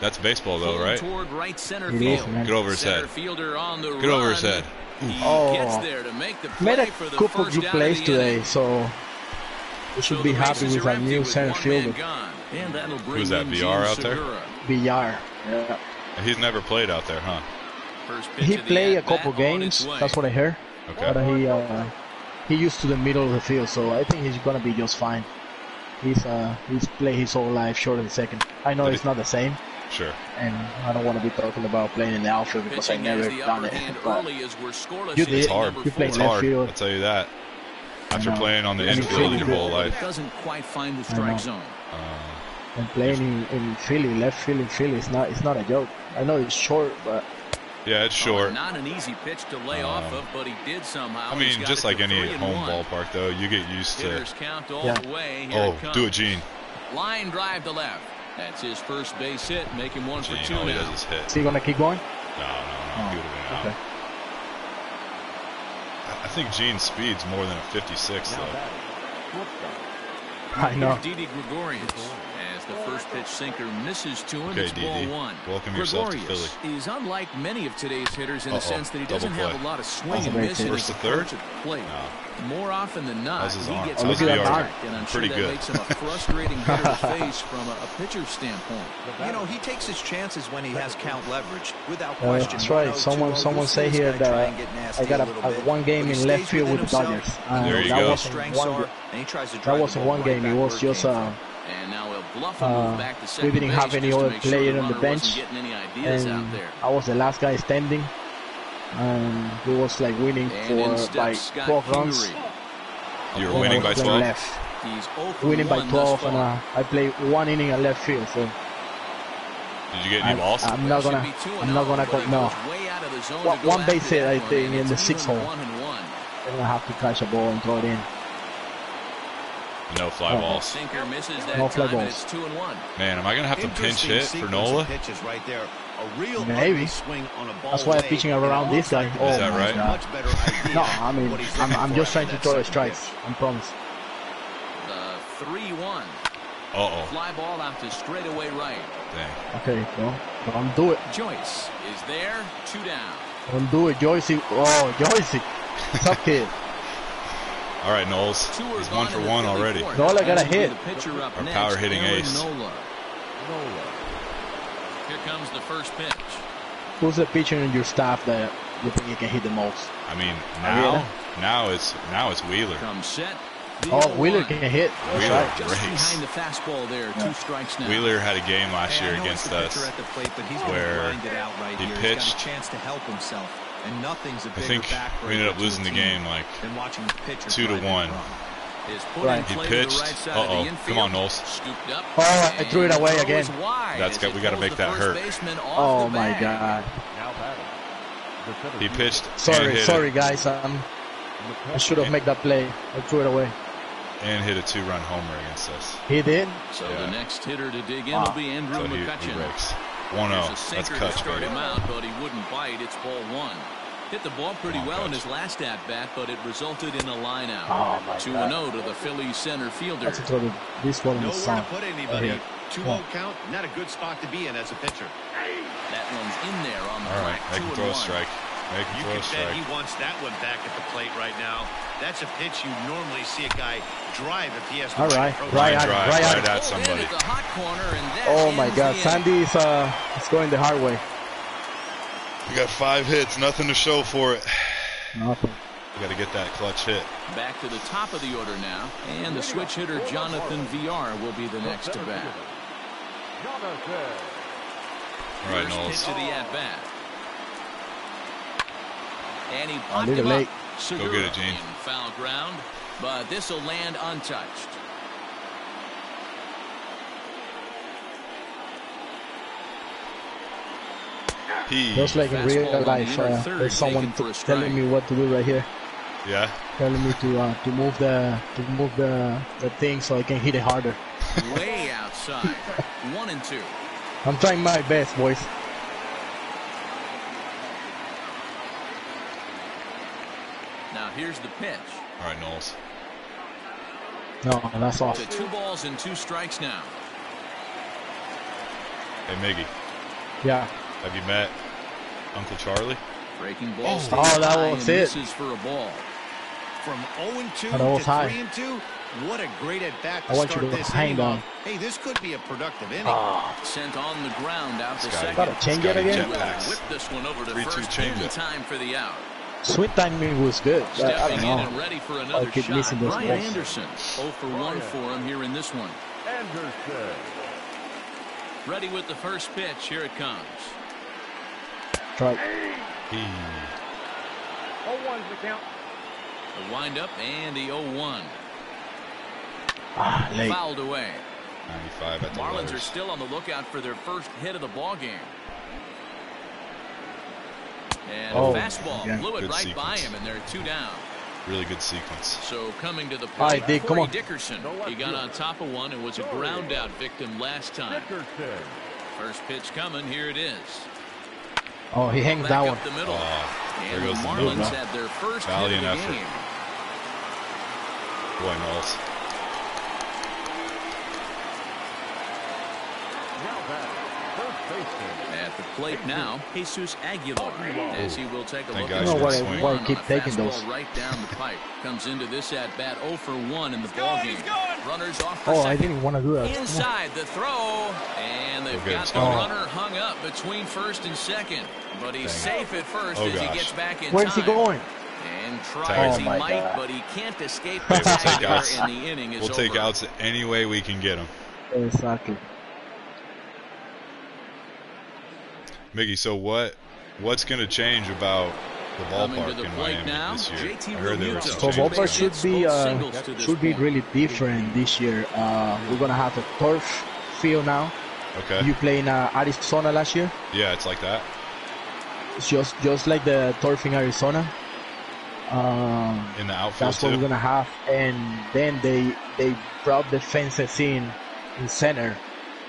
That's baseball, though, right? Toward right center It field. is. Get over his Center head. fielder on the Get over his head. He Oh. gets there to make the play Made a for the couple first good plays today, so we should So be happy with our new with center fielder, gone. And that'll bring Who's that, Villar out there? Villar, Yeah. He's never played out there, huh? First He of played a couple games. That's what I heard. Okay. But he uh, he used to the middle of the field, so I think he's gonna be just fine. He's uh he's played his whole life short of the second. I know Did it's he- not the same, Sure. and I don't want to be talking about playing in the outfield because I Pitching never has the done it. But early as we're scoreless You in did. It's hard. You played It's four. left hard. field. I'll tell you that. After know. playing on the infield really your really whole life. doesn't quite find the strike zone. Uh, and playing in, in Philly, left field in Philly, it's not it's not a joke. I know it's short, but yeah, it's Oh, short. not an easy pitch to lay off Um, of, but he did somehow. I mean, just like any home one. ballpark, though, you get used to. Hitters count all Yeah. the way. Here Oh, it do it, Gene. Line drive to left. That's his first base hit, making one for two all he now. does is hit. is he gonna keep going? No, no, no. Oh, He would have been out. okay. I- I think Gene's speed's more than a 56, Now though. batting, I know. Didi Gregorius as the first pitch sinker misses to him. Okay, it's ball one. Welcome yourself to Gregorius is unlike many of today's hitters in Uh-oh, the sense that he double doesn't have a lot of swing That's and miss in pitch. his First to third? approach at the plate. No. More often than not, he gets Oh, look out at of that track, arm. and I'm Pretty sure good. that makes him a frustrating hitter to [laughs] face from a, a pitcher's standpoint. You know, he takes his chances when he has count leverage, without Uh, question. that's right. Someone 2-0, someone say here this guy try that and I got a, a one game in left field with the Dodgers. Uh, There you that go. wasn't one. are, and he tries to That wasn't one game. It was it came just from. And now he'll bluff and Uh, move back to we didn't have any other make sure player the on the bench, any ideas out and there. I was the last guy standing, and we was like winning And for by Scott 12 runs. You were winning by was 12? Left. He's Winning by 12, and far. uh, I played one inning at left field. So Did you get any I, balls? I'm not gonna, be 2 I'm not gonna but go. No, way out of the zone One- one base hit, I think, in the sixth hole. one and one. I'm gonna have to catch a ball and throw it in. No fly uh-huh. Oh. balls. Sinker misses that No fly time, and balls. it's two and one. Man, am I going to have to pinch Interesting hit for Nola? Pitches right there. A real Maybe. swing on a ball That's why I'm pitching around this guy. like Oh Is that right? Much better [laughs] No, I mean, I'm, I'm just trying to throw the second strikes. I promise. The three one. Uh-oh. Fly ball out to straightaway right. Dang. Okay, don't, don't do it. Joyce is there. Two down. Don't do it, Joycey. Oh, Joycey. What's [laughs] up, kid? All right, Knowles. Two are He's gone one for one already. fourth. Nola got a This will be hit. The pitcher up Our power hitting ace. Nola. Nola. Here comes the first pitch. Who's the pitcher in your staff that you think you can hit the most? I mean, now, now it's now it's Wheeler. Comes set. Oh, Wheeler 0-1. can hit. That's Wheeler. right. Just Breaks. behind the fastball there. Two strikes now. Wheeler had a game last year against it's the pitcher us. at the plate, but he's gonna where grind it out right he here. Pitched. Got a chance to help himself, and nothing's a I bigger think we ended up losing the game like watching the pitcher two to one. front. Is put Right. He pitched. Right Uh-oh. Come on, Knowles. Up. Oh, I threw it away again. wide That's as got- we gotta make that hurt. Oh my. God. Now batting. The center He pitched Sorry, hit sorry, it, guys. Um, I should have made that play. I threw it away. and hit a two-run homer against us. He did. So Yeah. the next hitter to dig in Wow. will be Andrew So he, he McCutchen. breaks. 1-0. That's sinker to Kutch, start him out, but he wouldn't bite. It's ball one. Hit the ball pretty Come on, well in his last at bat, but it resulted in a line out. Oh, 2 God. 0 to the Phillies center fielder. That's a throw the- this one in the Nowhere to put anybody. Right 2-0 count, not a good spot to be in as a pitcher. That one's in there on the All right, track. make Two and throw a one. strike. Make You throw a can bet he wants that one back at the plate right now. That's a pitch you normally see a guy drive if he has the All right, approach. right Line at it, drive, right at right at somebody. at the hot corner, and that Oh my God. Sandy is uh, is going the hard way. We got five hits, nothing to show for it. Nothing. We got to get that clutch hit. Back to the top of the order now. And the switch hitter, Jonathan Villar, will be the next to bat. All right, First Knowles. pitch of the at-bat. And he A popped him late. up. Segura Go get it, Gene. foul ground, but this will land untouched. He. Just like in real life, uh, there's someone taken for a t- telling me what to do right here, Yeah. telling me to uh, to move the to move the the thing so I can hit it harder. Way outside. [laughs] One and two. I'm trying my best, boys. Now here's the pitch. All right, Knowles. No, that's off. To two balls and two strikes now. Hey, Miggy, Yeah. Have you met Uncle Charlie? Breaking ball Oh, stays that high was and it. misses for a ball. From 0-2 Oh, that was to high. 3-2, what a great at-bat to I want you start to this hang inning down. off. Hey, this could be a productive inning. Ah, Sent on the ground out to second. Gotta change it Scotty again. Whip this one over to 3-2 first change in it. time for the out. Sweet timing was good. but I Stepping don't in and know. ready for another keep shot. missing those Brian balls. Anderson, 0 for 1 for him here in this one. Anderson. Ready with the first pitch. Here it comes. Try. He. The windup and the 0-1. Ah, late. Fouled away. 95 at the Marlins are still on the lookout for their first hit of the ball game. And Oh, a fastball yeah. blew it Good right by him, and they're two down. Really good sequence. So coming to the plate, All right, Dick, come Corey on. Dickerson. He got on top of one and was a ground out victim last time. Dickerson. First pitch coming, here it is. Oh, he hangs that one. the middle. Oh, there and goes the Marlins move. had their first Valiant hit of the effort. game. Boy, Knowles. Now batting. First baseman. At the plate now, Jesus Aguilar, as he will take a Thank look God at you the didn't swing swing. Why on keep taking those? right down the pipe. Comes into this at bat 0 for 1 in the ball game. Runners off for Oh, I second. didn't want to do that. Inside the throw, and they've We're got the Oh. runner hung up between first and second. But he's Dang. safe at first Oh, as he gets back in Where's he going? And tries Tag. as Oh, he my might, God. but he can't escape Hey, [laughs] the we'll take outs. and the inning is We'll take outs any way we can get them. Exactly. Miggy, so what? What's going to change about the ballpark the in plate Miami now, this year? JT I heard there were some So Change. ballpark should be uh, singles to this should be really different this year. Uh, we're gonna have a turf field now. Okay. You play in uh, Arizona last year. Yeah, it's like that. It's just just like the turf in Arizona. Um, In the outfield that's what too. we're gonna have, and then they they brought the fences in in center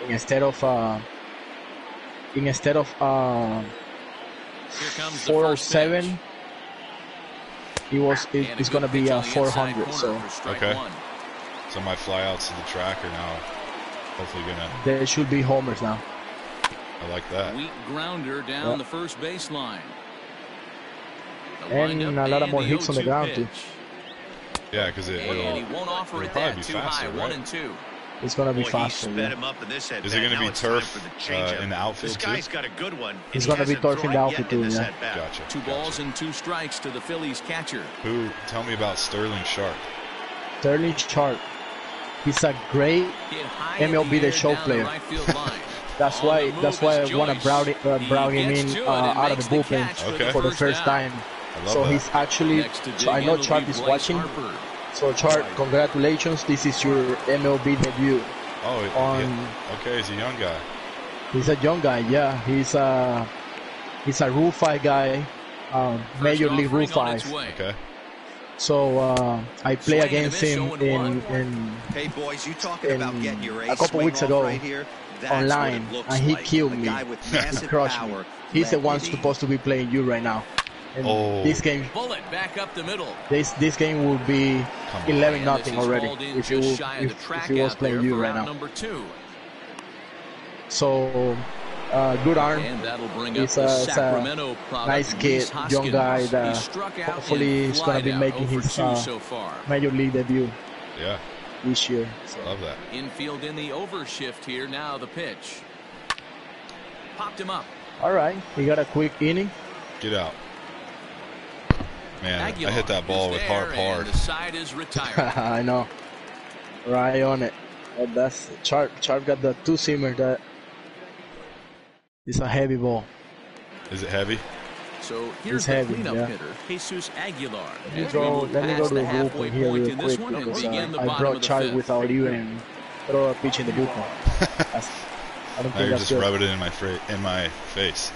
instead of uh, instead of uh, Here comes the first pitch. 407. It was it, it's gonna be uh, on the inside 400. So Okay. one. So my flyouts to the track are now hopefully gonna. there should be homers now. I like that. Weak grounder down Yeah. the first baseline. The And windup a lot of and more hits on the ground, pitch. too. Yeah, because it, And it'll. won't offer it'll probably that be faster, high. One and two. It's gonna be Boy, faster. sped yeah. him up in this at Is it going to be it's turf for the uh, in the outfield This too? guy's got a good one. and It's he gonna be hasn't turf in the outfield too, yeah. Gotcha. Two gotcha. balls and two strikes to the Phillies catcher. Who? Tell me about Sterling Sharp. Sterling Sharp. He's a great. Hit high in MLB the the show player. Right. [laughs] That's On why. That's why I want to Joyce. brag, uh, He him in uh, out of the the bullpen for Okay. the for the first first down. time. So that. he's actually. So I know in Sharp is watching. Harper. So Sharp, congratulations! This is your MLB debut. oh, on- yeah. okay. He's a young guy. He's a young guy. Yeah, he's a he's a Rule Five guy, First Major League Rule offering Five. Okay. So uh, I play Swing against him 0 in, in Hey boys, you talking in about getting your a ace couple swing weeks ago right here? That's online, what it looks and he like. killed me. guy with he [laughs] massive crushed me. power. He's the one it supposed to be playing you right now. And Oh. this game, Bullet back up the middle. this this game will be Come 11 And nothing already if he just will, shy of if, if track he was playing you right now. Number two. So uh, good arm. And that'll bring He's up a- he's a Sacramento product. nice kid, young guy that struck out hopefully in is gonna be making his, 2 uh, so far. Major League debut Yeah. this year. So. Love that. Infield in the overshift here. Now the pitch. Popped him up. All right, we got a quick inning. Get out. Man, Aguilar I hit that ball with there, heart hard. The side is [laughs] retired. I know. Right on it. But that's Sharp. Sharp got the two seamer that it's a heavy ball. Is it heavy? So here's It's the heavy, cleanup yeah. hitter, Jesus Aguilar. Let me go. Let me go to the the bullpen here point real in this quick one and because begin the uh, I brought of the Charlie fifth. without you and throw a pitch in the bullpen. [laughs] I don't think Now think you're that's just good. rubbing it in my fra- in my face.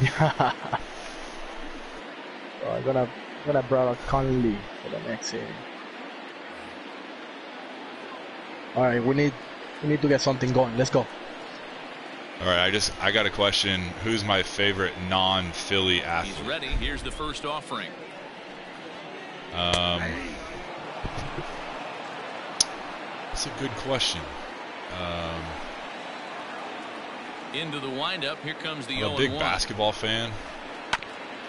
[laughs] so I'm gonna gonna bring out Conley for the next inning. All right, we need we need to get something going. Let's go. All right, I just I got a question. Who's my favorite non-Philly athlete? He's ready. Here's the first offering. Um, that's a good question. Um, Into the windup. Here comes the I'm a big basketball fan,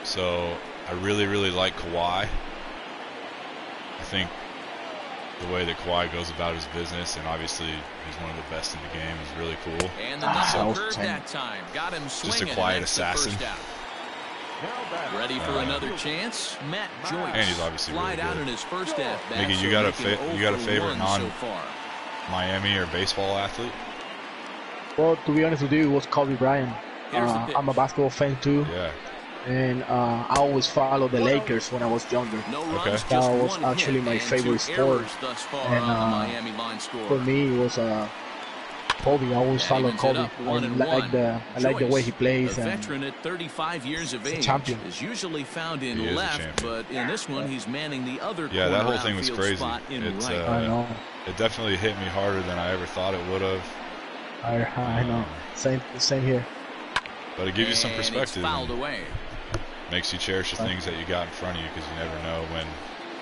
so I really really like Kawhi. I think the way that Kawhi goes about his business, and obviously he's one of the best in the game, is really cool. And the Ah, knuckle curve that time. Got him a swinging. quiet and that's the assassin. first out. Ready for Uh, another chance? Matt Joyce. And he's obviously really Flied out good. in his first at bat. Mickey, you so got a making fa- you got a favorite 1 non- so far. Miami or baseball athlete? Well, to be honest with you, it was Kobe Bryant. Uh. I'm a basketball fan too, Yeah. And uh, I always followed the Lakers when I was younger. No Okay. runs, That was actually my favorite sport. errors Thus far And, uh, Miami line score. For me, it was uh, Kobe. I always followed Kobe. I like the I like the way he Joyce, plays A and veteran at 35 years of He's a age champion. is usually found in He left, but in this one he's manning the other Yeah, that whole thing was crazy. It's, right. uh, I know. It definitely hit me harder than I ever thought it would have. I, I know. Same same here. But it gives you some And it's perspective. fouled away. Makes you cherish the things that you got in front of you because you never know when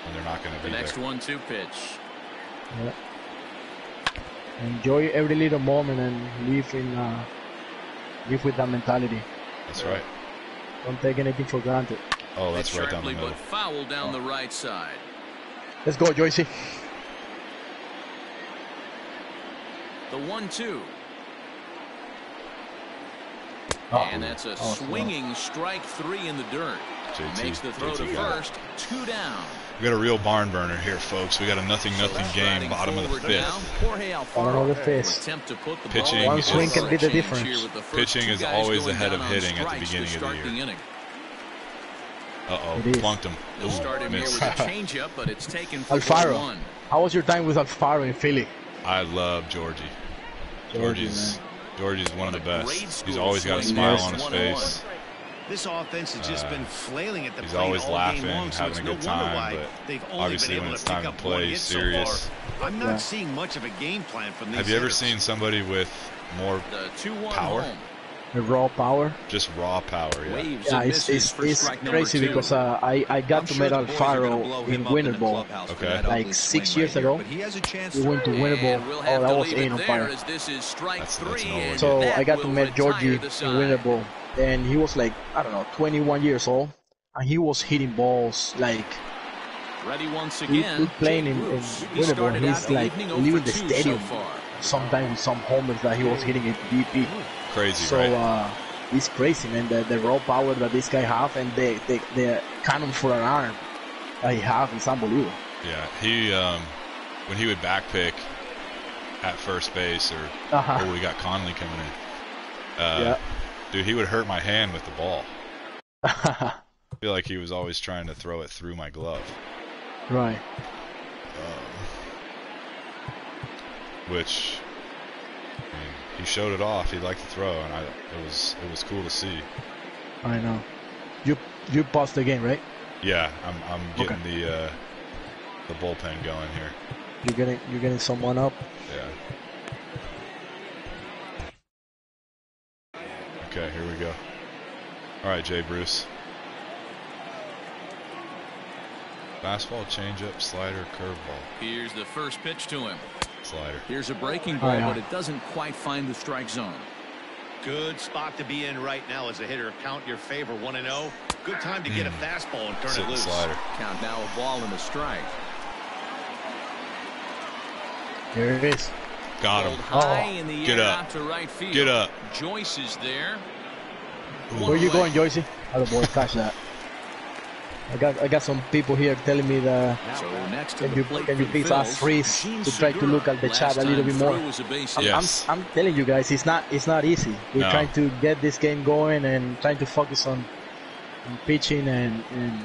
when they're not going to The be next there. one-two pitch. Yeah. Enjoy every little moment and live in uh, live with that mentality. That's right. Don't take anything for granted. Oh, that's Hit right down the middle. but foul down the right side. Let's go, Joycey. The one-two. Oh, And that's a oh, swinging strike three in the dirt. JT, Makes the throw JT to got it. first. Two down. We got a real barn burner here, folks. We got a nothing nothing game, bottom of the fifth. Bottom of the fifth. attempt to put the Pitching ball One swing for can be the difference. the Pitching is always ahead of hitting at the beginning of the year. inning. Uh oh, It is. plunked him. They'll Ooh, start him here with a [laughs] changeup, but it's taken for Alfaro. one. How was your time with Alfaro in Philly? I love Georgie. Georgie, Georgie's Georgie's one of the best. He's always got a smile on his face. This offense has just Uh, been flailing at the he's plate always all laughing, game long, so having it's a no good wonder time, why but they've only obviously been when able it's to pick time to play, one hit he's so serious. far. I'm not Yeah. seeing much of a game plan from these Have you ever hitters. seen somebody with more The 2-1 Power? Home. The raw power. just raw power? Yeah. Waves Yeah, it's, it's, it's crazy two. because uh, I, I got I'm to sure meet the boys are gonna blow Alfaro in up Winter Ball. Okay. Like six years right ago. He has a chance We went to Winter Ball. We'll Oh, that was leave in on fire. this is That's- three. that's no and. So I got to meet Georgie in side. Winter Ball, and he was like I don't know, 21 years old, and he was hitting balls like Ready once he, again. he's playing in, in Bruce. Winter Ball. started He's like evening leaving the stadium. So. Sometimes with some homers that he was hitting it BP. Crazy, So right? uh, it's crazy, man. The, the raw power that this guy have and the the, the cannon for an arm that he have is unbelievable. yeah. He um, when he would back pick at first base or Uh-huh. or we got Conley coming in. Uh, Yeah. Dude, he would hurt my hand with the ball. [laughs] I feel like he was always trying to throw it through my glove. right. Um, which he showed it off. He liked to throw, and I it was it was cool to see. I know. You you paused the game, right? Yeah, I'm I'm getting the uh, the bullpen going here. You're getting you're getting someone up. Yeah. Okay, here we go. All right, Jay Bruce. Fastball, changeup, slider, curveball, Here's the first pitch to him. Slider. Here's a breaking oh, ball, Oh, yeah. but it doesn't quite find the strike zone. Good spot to be in right now as a hitter. Count your favor 1 and 0. Good time to get a mm. fastball and turn Sitting it loose. slider. Count now a ball and a strike. There it is. Got him. high in the Get air up. out to right field. Get up. Joyce is there. Where you going, Joycey? Other boy, catch that. I got I got some people here telling me that So next to can you plate can you please ask Phils, Freeze to try to look at the chat a little bit more. through was a base I'm. Yes. I'm, I'm telling you guys, it's not it's not easy. We're No. trying to get this game going and trying to focus on, on pitching and, and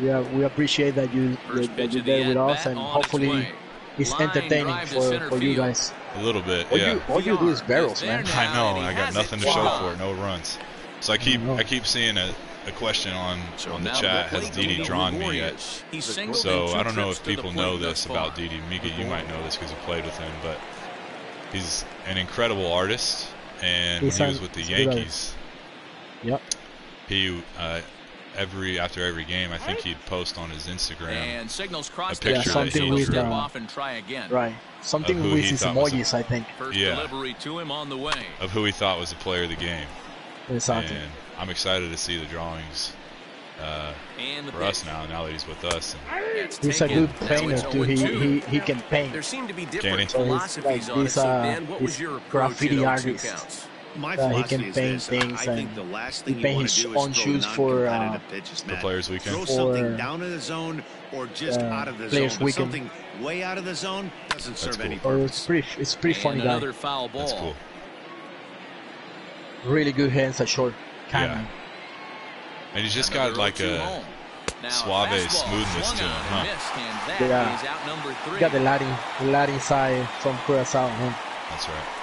we are, we appreciate that you First that, that pitch you're of the there with us and hopefully it's Line entertaining for, for you guys. A little bit, All yeah. you all you do is barrels, man. There I know, and and I got nothing it. to show for it. No runs. So I keep know. I keep seeing a, a question on So on the chat. Has plate Didi for drawn me yet? So I don't know if people know this far. about Didi. Mika, you might know this because you played with him, but he's an incredible artist. And He's when he was with the he's a good Yankees, Yep. he uh, every after every game, I think he'd post on his Instagram And signals cross A picture the that something he with, step uh, off and try again. Right. Something Of who with he his thought was a- emojis, I think. First Yeah. delivery to him on the way. of who he thought was the player of the game. Exactly. And I'm excited to see the drawings uh, And the for us now. Now that he's with us, and It's He's a good painter it's too. He, he he can paint. There seem to be Kenny. different So he's philosophies like on it. this, So, uh, Dan, what was your graffiti artist. My Uh, he can paint this. things I think and the last he thing you paint want his own shoes for, uh, non-competitive pitches, for. Players Weekend. Throw For, something down in the zone or just uh, out of the Players zone. But Weekend. something way out of the zone doesn't serve cool. any Oh, purpose. it's pretty it's pretty And funny guy. foul ball. that's cool. Really good hands at short. Yeah. Cannon. And he's just Another got like a home. Now, suave fastball smoothness to him, huh? missed, Yeah. is out number three. Got the Latin the Latin side from Curacao. Huh? That's right.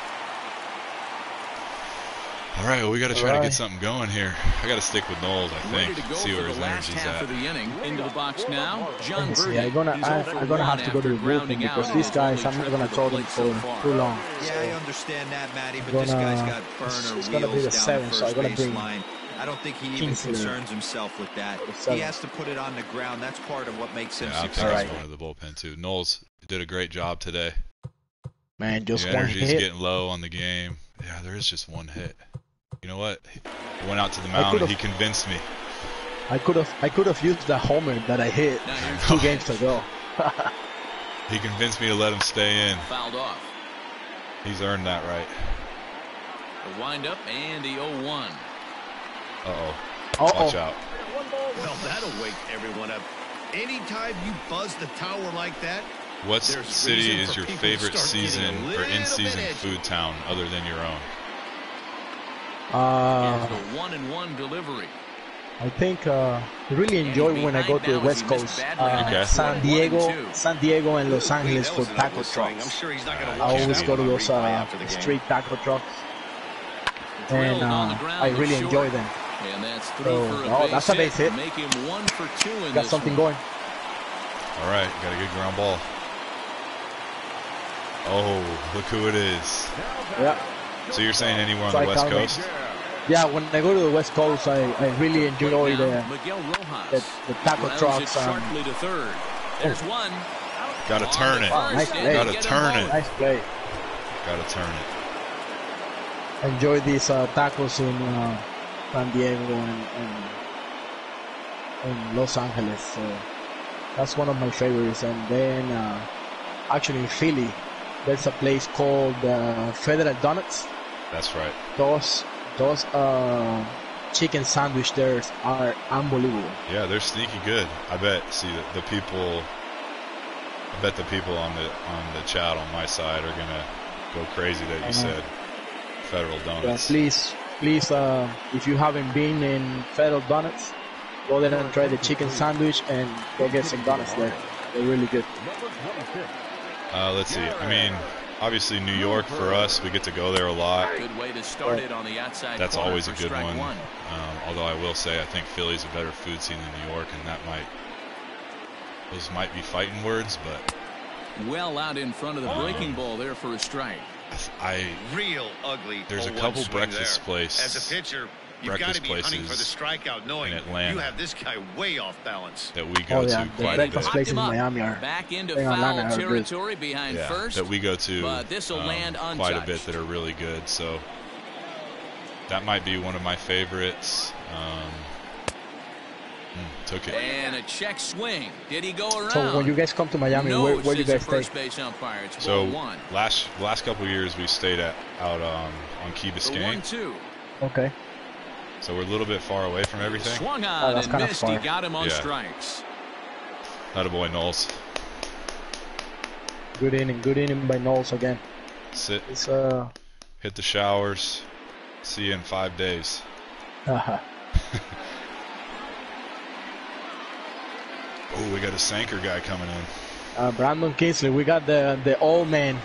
All right, well, we got to try to get something going here. I got to stick with Knowles, I think. to See where the his last energy's half at. of the inning. Into the box now, John Let me see. I'm gonna I, I'm gonna have to go to the bullpen because these guys only I'm not gonna to throw them plate so for too long. Yeah, I understand that, Matty, but this Gonna- guy's got it's- burner it's gonna be wheels the down seventh, the so I'm gonna bring line. I don't think he even Kintzler. concerns himself with that. He has to put it on the ground. That's part of what makes him Yeah, I think successful. he's going to the bullpen, too. Knowles did a great job today. Man, just Your one energy's hit. getting low on the game. Yeah, there is just one hit. You know what? He went out to the mound and he convinced me. I could have I could have used that homer that I hit Now here's two [laughs] games ago. He convinced me to let him stay in. fouled off. He's earned that right. The windup and the 0-1. Uh-oh. Uh Watch oh. out. Well, that'll wake everyone up. Anytime you buzz the tower like that, What There's city is your favorite start getting a season or in-season food town other than your own? Uh, the one and one delivery. I think uh, I really enjoy when I go to the West Coast. Uh, Okay. San Diego, San Diego, and Los Angeles for taco overswing. I'm trucks. sure he's not gonna I always go to those uh, after the game. street taco trucks, and Drilled on the uh, I really enjoy them. And that's three So, for a oh, that's a base hit. Make him one for two in Got something one. going. All right, got a good ground ball. Oh, look who it is. Yeah, So you're saying anywhere on So the I West can't Coast? yeah. When I go to the West Coast, I, I really enjoy Now, the Miguel Rojas. the, the taco Rounds trucks. it Um, sharply to third. There's one. Got to turn it. Wow, nice play. Gotta turn it. nice play. Got to turn it. enjoy these uh, tacos in uh, San Diego and, and, and Los Angeles. So that's one of my favorites. And then uh, actually in Philly, there's a place called uh, Federal Donuts. That's right. Those those uh, chicken sandwich there are unbelievable. Yeah, they're sneaky good. I bet. See the, the people. I bet the people on the on the chat on my side are gonna go crazy that you Uh-huh. said Federal Yeah, Donuts. please, please, uh, if you haven't been in Federal Donuts, go there and try the chicken sandwich and go get some donuts there. They're really good. Uh, let's see. I mean, obviously New York for us, we get to go there a lot. Good way to start it on the outside That's always a good one. Um, although I will say, I think Philly's a better food scene than New York, and that might those might be fighting words, but Well out in front of the breaking ball there for a strike. I Real ugly. There's a couple swing breakfast there. places- As a pitcher, you've got to be hunting for the strikeout, knowing Atlanta. you have this guy way off balance. that we go Oh yeah, to the quite a bit. places in him up. Miami are Back into in Atlanta foul territory behind Yeah, first. that we go to but this'll um, land quite a bit that are really good. So that might be one of my favorites. Um, mm, took it. And a check swing. Did he go around? So when you guys come to Miami, no, where, where do you guys the stay? first base umpire. It's So one. last last couple of years we stayed at out um, on Key Biscayne. one two. Okay. So we're a little bit far away from everything. Swung Oh, on that's and missed. far. He got him on Yeah. strikes. Attaboy Knowles. Good inning, good inning by Knowles again. Sit, It's uh, hit the showers. See you in five days. [laughs] Oh, we got a sinker guy coming in. uh, Brandon Kintzler. We got the the old man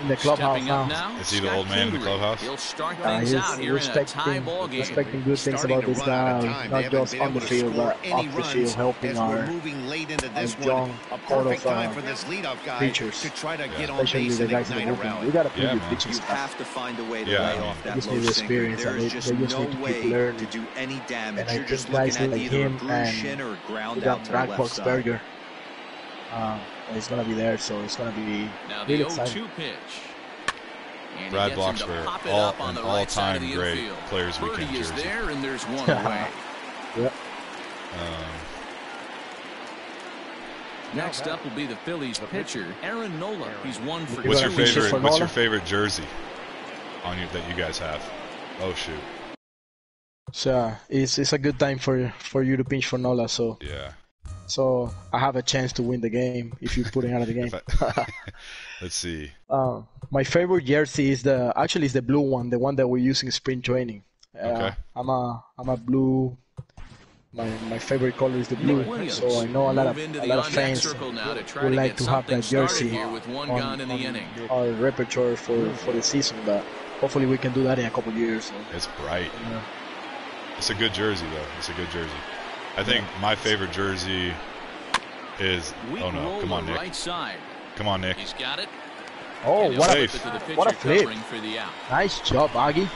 in the clubhouse now. now. Is he the old man in the clubhouse? He'll start Uh, he's out here in a tie respecting, respecting good things about this run guy, not just on the field, but off the field, helping as our we're moving late into this our one. young A core of, uh, time for this leadoff guy pitchers. to try to Yeah. get on especially the guys in the bullpen. We got a pretty Yeah, good man. pitching You staff. have to find a way to Yeah, lay I mean, off that low experience, and they- just they just need to keep learning. to do any damage. And I just think guys like him and shin or a ground We got out to the Brad left. Boxberger. Uh, he's gonna be there, so it's gonna be Now the really 0-2 exciting. pitch. And Brad he gets him to Boxberger, pop it all- on an the right all-time the great infield. Players Berti Weekend is there, and there's one [laughs] away. Yep. Um, Next up will be the Phillies pitcher, Aaron Nola. He's one for what's You your wanna pitch it favorite? What's your favorite jersey on you that you guys have? Oh shoot, So uh, it's it's a good time for for you to pinch for Nola. So yeah. So I have a chance to win the game if you put it out of the [laughs] game. I- [laughs] Let's see. Uh, my favorite jersey is the actually is the blue one, the one that we're using in spring training. Uh, Okay. I'm a I'm a blue. My my favorite color is the blue, so I know a lot of a lot of on-deck fans now would to like get to have that jersey here with one on, gun in the on inning. our repertoire for for the season. But hopefully we can do that in a couple years. So, It's bright. you know. It's a good jersey though. It's a good jersey. I think my favorite jersey is. Oh no! Come on, Nick. right side. Come on, Nick. He's got it. Oh, what a, it to the pitcher what a flip! for the out. Nice job, Aggie.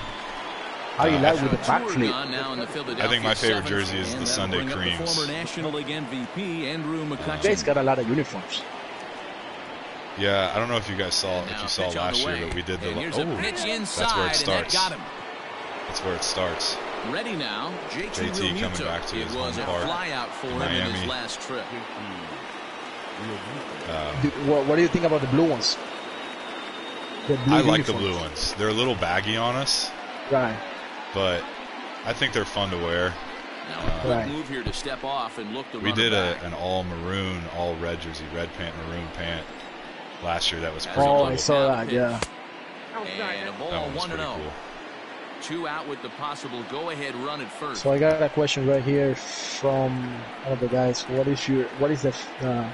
How you Uh, like with the Tour backflip? gone now in the I think my favorite jersey is the Sunday bring the Creams. former National League MVP Andrew You McCutchen. guys got a lot of uniforms. Yeah, I don't know if you guys saw if you saw last year, way. but we did the. Oh, here's a pitch inside, that's where it starts. got him. That's where it starts. Ready now, JT, JT coming Realmuto. back to his it was home a park, flyout for him in his last trip. Um, do, what, what do you think about the blue ones? The blue I like the blue ones. They're a little baggy on us, Right. but I think they're fun to wear. Now a quick Right. move here to step off and look the We did a, an all maroon, all red jersey, red pant, maroon pant last year. That was oh, pretty Oh, cool. I saw that. Yeah. And a ball That one was pretty 0. cool. Two out with the possible go ahead run at first. So I got a question right here from one of the guys. What is your what is the uh,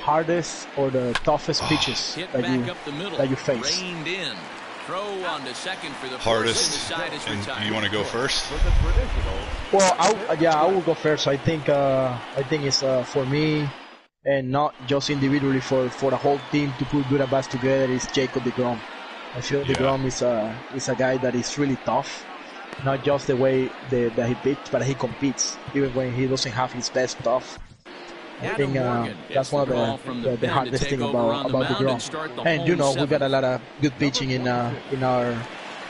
hardest or the toughest pitches [sighs] Hit that you up the middle. that you face? Reined in. Throw on to second for the Hardest. first and the And you want to go first? Well, I, yeah, I will go first. I think uh, I think it's uh, for me, and not just individually for for the whole team to put good at bats together. Is Jacob Degrom. I feel Yeah. Degrom is a is a guy that is really tough. Not just the way the, that he pitches, but he competes even when he doesn't have his best stuff. I think uh, that's one of the the, the, the the pen to hardest take thing over on about the about mound and the And you home know we seventh. got a lot of good pitching in uh, in our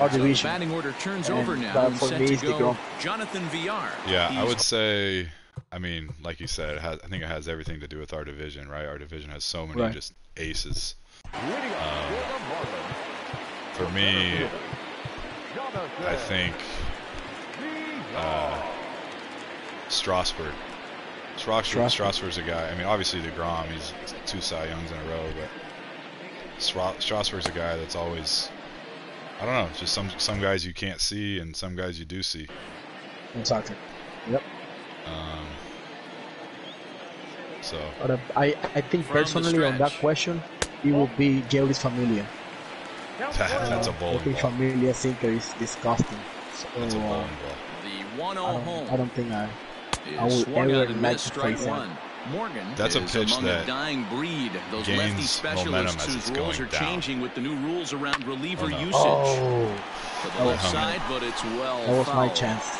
our So the division. batting order turns And, over now. and for me, to it's go. DeGrom. Jonathan Villar. Yeah, I would say. I mean, like you said, it has, I think it has everything to do with our division, right? Our division has so many Right. just aces. Um, for me, I think uh, Strasburg. Strasburg. Strasburg. Strasburg's a guy. I mean, obviously Degrom, he's two Cy Youngs in a row, but Stra- Strasburg's a guy that's always. I don't know. Just some some guys you can't see, and some guys you do see. Exactly. Yep. Um, so But uh, I I think From personally on that question, it would be Jeurys Familia. That, [laughs] that's a bowling think ball. Familia sinker is disgusting. So That's a uh, bowling ball. The 1 I 0 don't, home. I don't think I. I would swung ever out and like to strike face one. Morgan That's a is pitch among that a dying breed. Those gains lefty specialists whose it's roles are down. changing with the new rules around reliever Oh, no. usage. Oh, to the left side, but it's well that was my chance.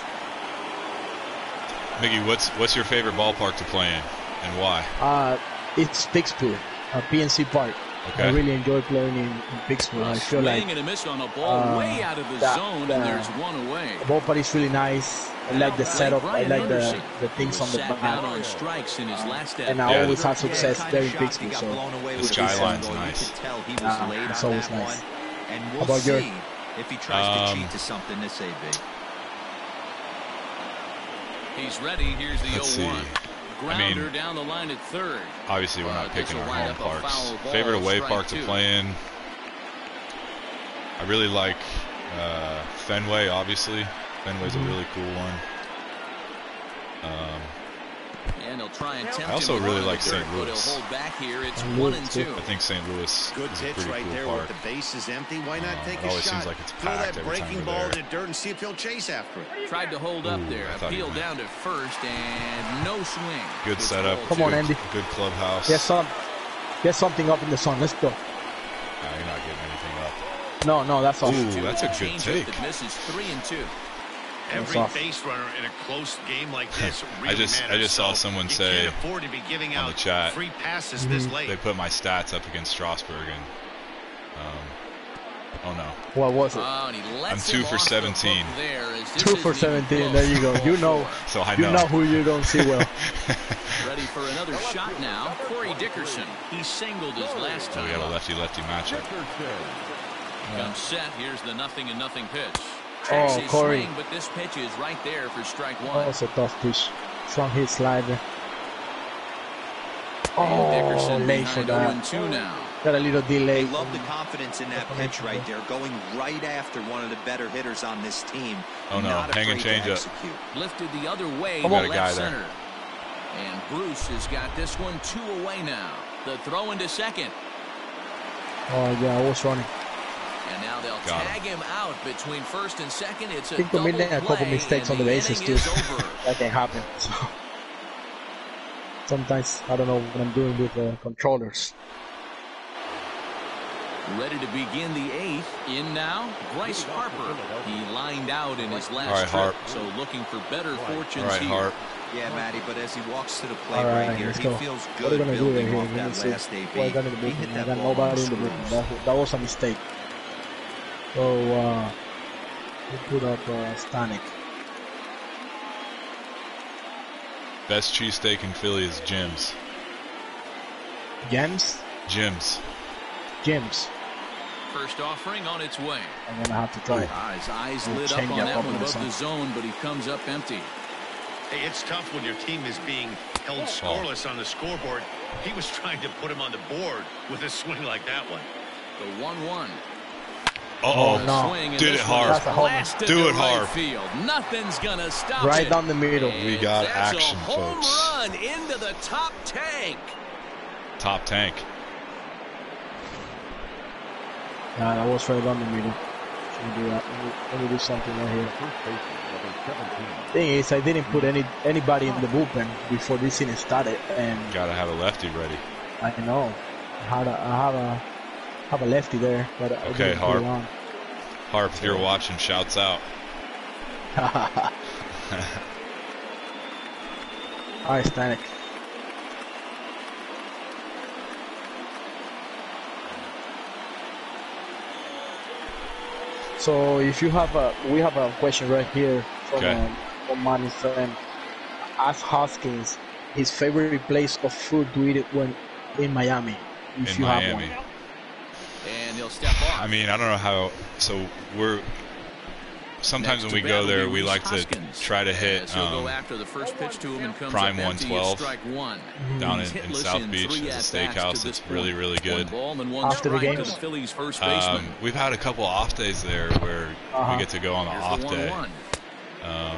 Mickey, what's what's your favorite ballpark to play in, and why? Uh, it's Pittsburgh, uh, PNC Park. Okay. I really enjoy playing in, in Pittsburgh. I feel like and a miss on a ball uh, way out of the that, zone, and uh, there's one away. The ball is really nice. I like the setup. I like the, the things on the back. On strikes in his last and yeah. I always have success there in Pittsburgh. So the skyline's nice. Uh, it's always nice. And we'll How about your if he tries um, to cheat to something this AB. He's ready. Here's the 0-1. I mean, down the line at third. Obviously, we're not uh, picking our home parks. Favorite away park to play in. I really like uh, Fenway. Obviously, Fenway's mm -hmm. a mm-hmm. really cool one. Um, and he'll try and tempt I also him really like St. Louis. Hold back here. It's St. one and two. I think St. Louis Good is a pitch pretty right cool there park. with the bases empty. Why not Uh, take it a always shot? seems like it's Throw packed that every time breaking you're ball there. in the dirt and see if he'll chase after it. Tried to hold up there. I Appeal down to first and no swing. Good It's setup. Come two. on, Andy. Good clubhouse. Get some, get something up in the sun. Let's go. Nah, you're not getting anything up. No, no, that's all. Ooh, that's a good Changeup take. That misses three and two. Every off. base runner in a close game like this [laughs] I really just- I just saw someone you say to be giving on the chat, free passes this Mhm. late. They put my stats up against Strasburg, and um, oh no, What was it? And he lets I'm two for off the 17. There Two for 17. close. There you go. You know, [laughs] so I know. you know. know who you don't see well. [laughs] Ready for another shot now. Corey Dickerson. He singled his last so we time. got a lefty-lefty matchup. Comes set. Here's the nothing and nothing pitch. Oh, Tracks Corey. swing, but this pitch is right there for strike oh, one. Oh, it's a tough pitch. From his slider. Oh, Dickerson late for that. 2 now. Got a little delay. They love the confidence in that pitch right there, going right after one of the better hitters on this team. Oh, no. Not Hang and change up. execute. Lifted the other way Come to on. Got a guy left there. center. And Bruce has got this one two away now. The throw into second. Oh, yeah, I was running. And now they'll Got tag him. out between first and second. It's a I think double committing a couple play, mistakes on the the bases, too. [laughs] that can happen. So sometimes I don't know what I'm doing with the controllers. Ready to begin the eighth. In now, Bryce Harper. He lined out in his last All right, trip, so looking for better fortunes All right, here. Hart. Yeah, Matty, but as he walks to the plate All right, right, here, he go. feels What are good we gonna do right building here? off that last AB. Got He bullpen? hit that got ball on nobody the in the screws. That, that was a mistake. So uh, we put up uh, Stanek. Best cheesesteak in Philly is Jim's. Gems, Jim's. Gems. First offering on its way. I'm gonna have to try. it. His eyes We'll lit up on that one above the zone, but he comes up empty. Hey, it's tough when your team is being held scoreless on the scoreboard. He was trying to put him on the board with a swing like that one. The 1-1. Uh-oh. Oh, no. Swing, and Did it, hard. Harp. is That's a home run. Do it, hard. Field. Nothing's gonna stop Right it. down the middle. We And got that's action, a home folks. run into the top tank. Top tank. Yeah, that was right down the middle. Let me do that. Let me, let me do something right here. Thing is, I didn't put any anybody in the bullpen before this inning started, and Gotta have a lefty ready. I know I had a, I have a have a lefty there, but Okay, didn't put it Harp. Harp, if you're watching, shouts out. [laughs] Alright, Stanek. So if you have a, we have a question right here from Okay. um, from Manny's friend. Ask Hoskins his favorite place of food to eat when in Miami. If in you have Miami. one. And he'll step off. I mean, I don't know how. So we're sometimes Next when we go there, we like Hoskins. to try to hit um, go after the first pitch to him and comes Prime 112 strike one. down in, in South Beach. three It's a at-bats steakhouse. It's really, really good. ball and one After the strike to games? the first. Um, we've had a couple off days there where Uh-huh. we get to go on the Here's off the day. Um,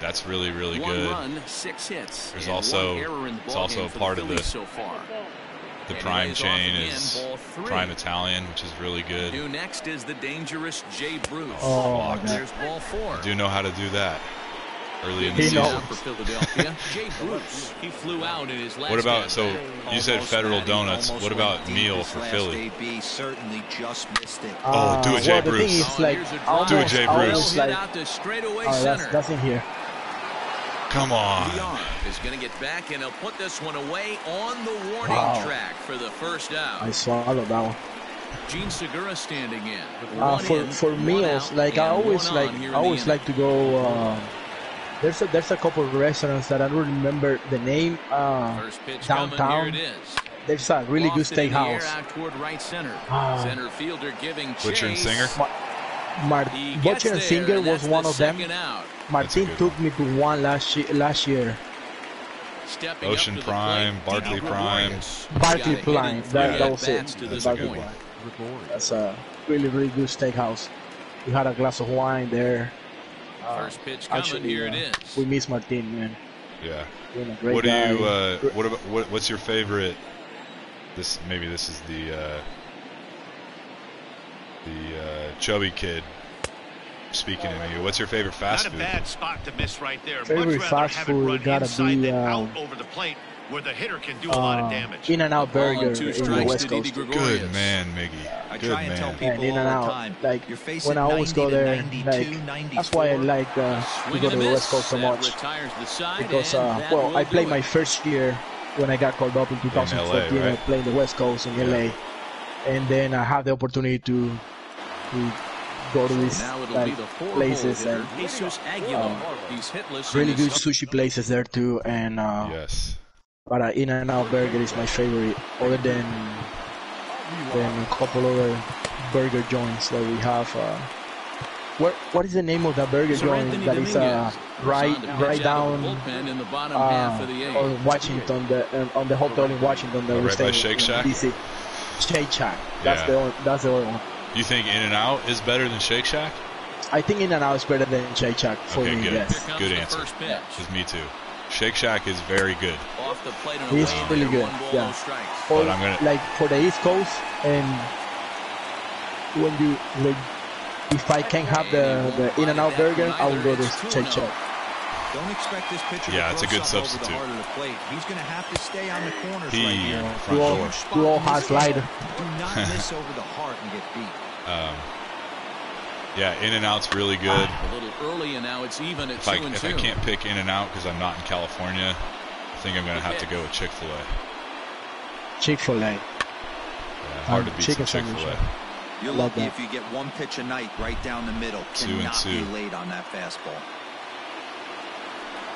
that's really, really One good. run, six hits. There's also- one error in the it's also a part of Phillies the- so far. The And prime chain is prime Italian, which is really good. Due next is the dangerous Jay Bruce. Oh, my Fuck. God. There's ball four. Do know how to do that early in the He season. for Philadelphia. [laughs] Jay Bruce. He flew out in his last What about so you said Federal Donuts? What about Neil for Philly? AB certainly just missed it. Uh, do it, Jay well, Bruce. like, here's a I drive. Do it, Jay Bruce. almost, like, out to straightaway oh, that's, that's in here. Come on. Leon is going to get back and he'll put this one away on the warning Wow. track for the first out. I swallowed that one. Jean Segura standing in. Uh, for in, for one meals, out, like I always like I always like to go. Uh, there's a there's a couple of restaurants that I don't remember the name. Uh, First pitch downtown. coming. Here it is. there's a really good Lofted in steakhouse. right center. Ah. Center fielder giving Butcher and chase. Singer? Mar- Butcher and Singer was one of them. second out. Martin good took me to one last year, last year. Stepping Ocean up Prime, plate, Barclay Didi Prime. Gregorius. Barclay Got a hit in Prime, that- that was it. To this Barclay point. Prime. That's a really, really good steakhouse. We had a glass of wine there. Uh, First pitch coming, actually, here uh, it is. We miss Martin, man. Yeah. A great What do you? Uh, what about? What, what's your favorite? This maybe this is the uh, the uh, chubby kid speaking to you. What's your favorite fast Not a food? bad spot to miss right there. Favorite Much rather fast have it food run gotta inside be, than uh, out over the plate where the hitter can do a lot of uh, damage. In and Out Ball Burger two in the strikes West Coast. Good man, Miggy. I Good try and tell man. people And in and out, time, like you're facing when I always go there, like that's why I like uh, to go to the. West Coast so much retires the side, because uh, well, I played my first year when I got called up in 2014. I right? played the West Coast in LA, and then I had the opportunity to to go to these Now it'll like the four places and hitter, Jesus Aguilar. He's hitless in really good sushi places there too. And uh, Yes. but uh, In and Out Burger is my favorite, other than than a couple other burger joints that we have. Uh, what what is the name of that burger Sir joint Anthony that is uh, right was on to pitch right out of the down bullpen in the bottom half of the uh, eighth. on Washington, the um, on the hotel in Washington that Oh, we right by stayed Shake in Shack? DC. Shake Shack. That's Yeah. the one, that's the other one. You think In and Out is better than Shake Shack? I think In and Out is better than Shake Shack for Okay, me. good. Yes. Good answer. first pitch. Because me too. Shake Shack is very good. Off the plate and He's really there, good, ball, yeah. For, But I'm gonna- like for the East Coast and when you like, if I can have the the In and Out burger, I will go to Shake Shack. Don't expect this pitcher Yeah, to it's a good something over substitute. the heart of the plate. He's going to have to stay on the corners He- right here. front Two all, door. two high slider. Do not [laughs] miss over the heart and get beat. Um, yeah, In and Out's really good. A little early, and now it's even at If two I and if two. I can't pick In and Out because I'm not in California, I think I'm gonna have to go with Chick Fil A. Chick Fil A. Yeah, hard to Um, beat chicken some Chick Fil A. You're lucky if you get one pitch a night right down the middle. Two and Cannot two. be late on that fastball.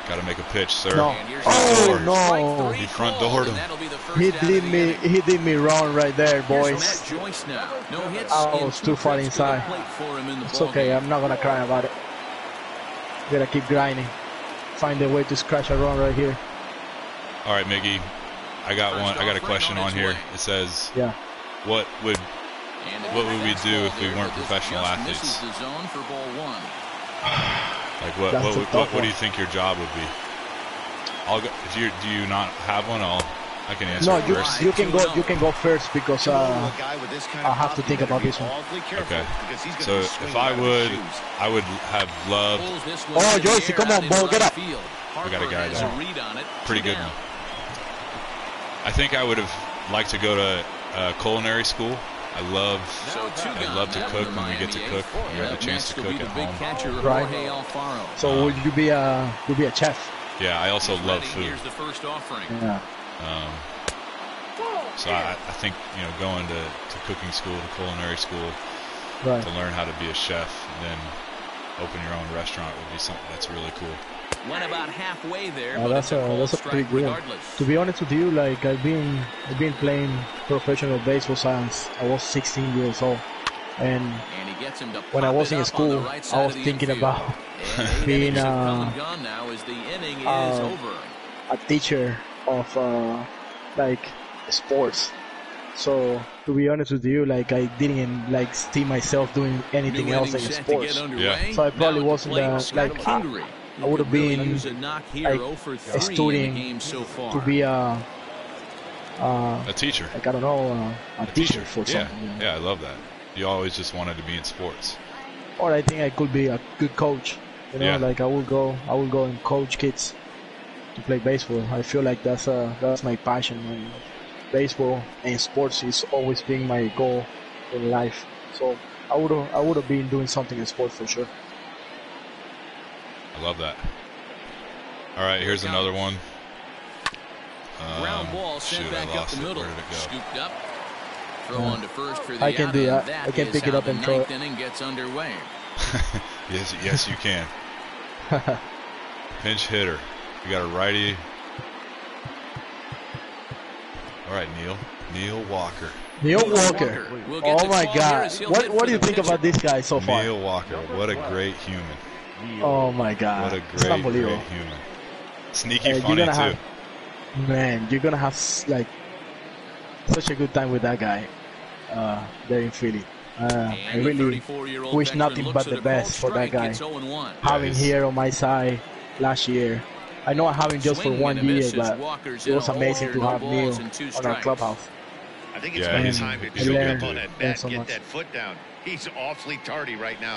Got to make a pitch, sir. No. Oh, no. He front doored him. that'll be the first He out did me he did me wrong right there, boys. Matt Joyce now. No hits. I was too far trips to the inside. plate for him in the It's okay. I'm not gonna cry about it. Gotta keep grinding. Find a way to scratch a run right here. All right, Miggy. I got one. I got a question on on here. It says, Yeah. "What would What would we do if we weren't but this professional just athletes? Misses the zone for ball one. like what That's what, would- what, what do you think your job would be?" I'll go. If you do you not have one, I'll I can answer No, you, first. you can go you can go first because uh a guy with this kind I'll have to think about this one. Okay. because he's gonna So if I out of his would. I would have loved Pulls this one Oh, into the Joycey, air come on, in ball, get up. We got a guy has there. a read on it. pretty good one. I think I would have liked to go to uh, culinary school. I love I love to cook in the when we get to cook. eighth. We have Up the chance to will be cook the at big home. catcher, Right. So would you be a you be a chef? Yeah, I also love ready. food. Here's the first offering. Yeah. Um, so I, I think you know going to, to cooking school, to culinary school, Right. to learn how to be a chef, and then open your own restaurant would be something that's really cool. Went about halfway there, Uh, that's a, a that's a pretty good. one. To be honest with you, like I've been I've been playing professional baseball since I was 16 years old, and And he gets him to when I was in school, right I was thinking infield. about [laughs] being, innings have come uh, now as the inning is uh, over. a teacher of uh, like sports. So to be honest with you, like I didn't like see myself doing anything New else in sports. to get underway. Yeah. So I probably Now wasn't, plate, uh, Scott like, I- Kingery. I would have been, use a like, a student so. To be a uh, A teacher. like I don't know uh, a, teacher, for yeah, something. you know. yeah, I love that. You always just wanted to be in sports. Or I think I could be a good coach. You know, Yeah. like I will go, I will go and coach kids to play baseball. I feel like that's uh that's my passion. And baseball and sports is always been my goal in life. So I would I would have been doing something in sports for sure. I love that. All right, here's another one. Ground Um, ball sent shoot, I back up lost the it. middle. Where did it go? Scooped up. Throw Yeah. on to first for the I can out, do and that. I can is pick it up and throw ninth it. inning gets underway. [laughs] Yes, yes, you can. [laughs] Pinch hitter. You got a righty. All right, Neil. Neil Walker. Neil Neil Walker. We'll Oh my God. What what do you think pitcher. about this guy so far? Neil Walker, what a great human. Oh my God. What a It's great, unbelievable. great human. Sneaky Uh, you're funny gonna too. have- Man, you're gonna have like such a good time with that guy uh, there in Philly. Uh, I really wish nothing but the best for that guy. having he's- here on my side last year. I know I have him just for one year, but Walker's it was amazing to have balls Neil and on our clubhouse. I think it's Yeah, about he's- time to jump up on that bat so get much. that foot down. He's awfully tardy right now.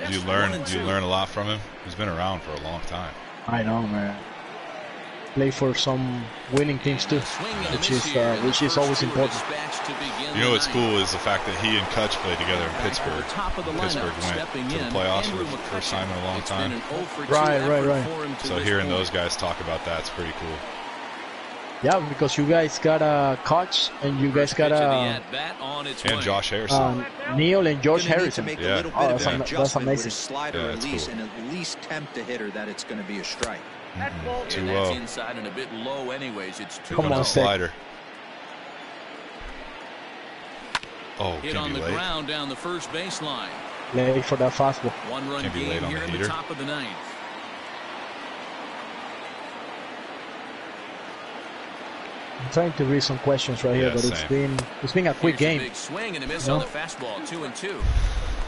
And Do you learn? Do you learn a lot from him? He's been around for a long time. I know, man. Play for some winning teams too, Swing and a which is uh, which is always important. dispatched to begin You know what's cool is the fact that he and Kutch played together in Pittsburgh. Top Pittsburgh went to the playoffs for the first time in a long time. been an 0 for 2 Right, right, right. for him to So hearing those guys talk about that's pretty cool. Yeah, because you guys got a coach and you guys got pitch of the a at-bat on its And. Josh Harrison. um, Neil and George Gonna need to Harrison. make Yeah. a little bit Oh, of that's an am- that's adjustment amazing. his slider Yeah, release that's and at least tempt the hitter that it's going to be a strike. Too that's low. inside and a bit low anyways. It's two Come on, the slider. Oh, Hit on be the late. ground down the first baseline. Late for that fastball. One run Can't be late game on here the in the top of the ninth. I'm trying to read some questions right here, Yeah, but it's same. been it's been a quick Here's a game. big swing and a miss No. on the fastball. Two and two.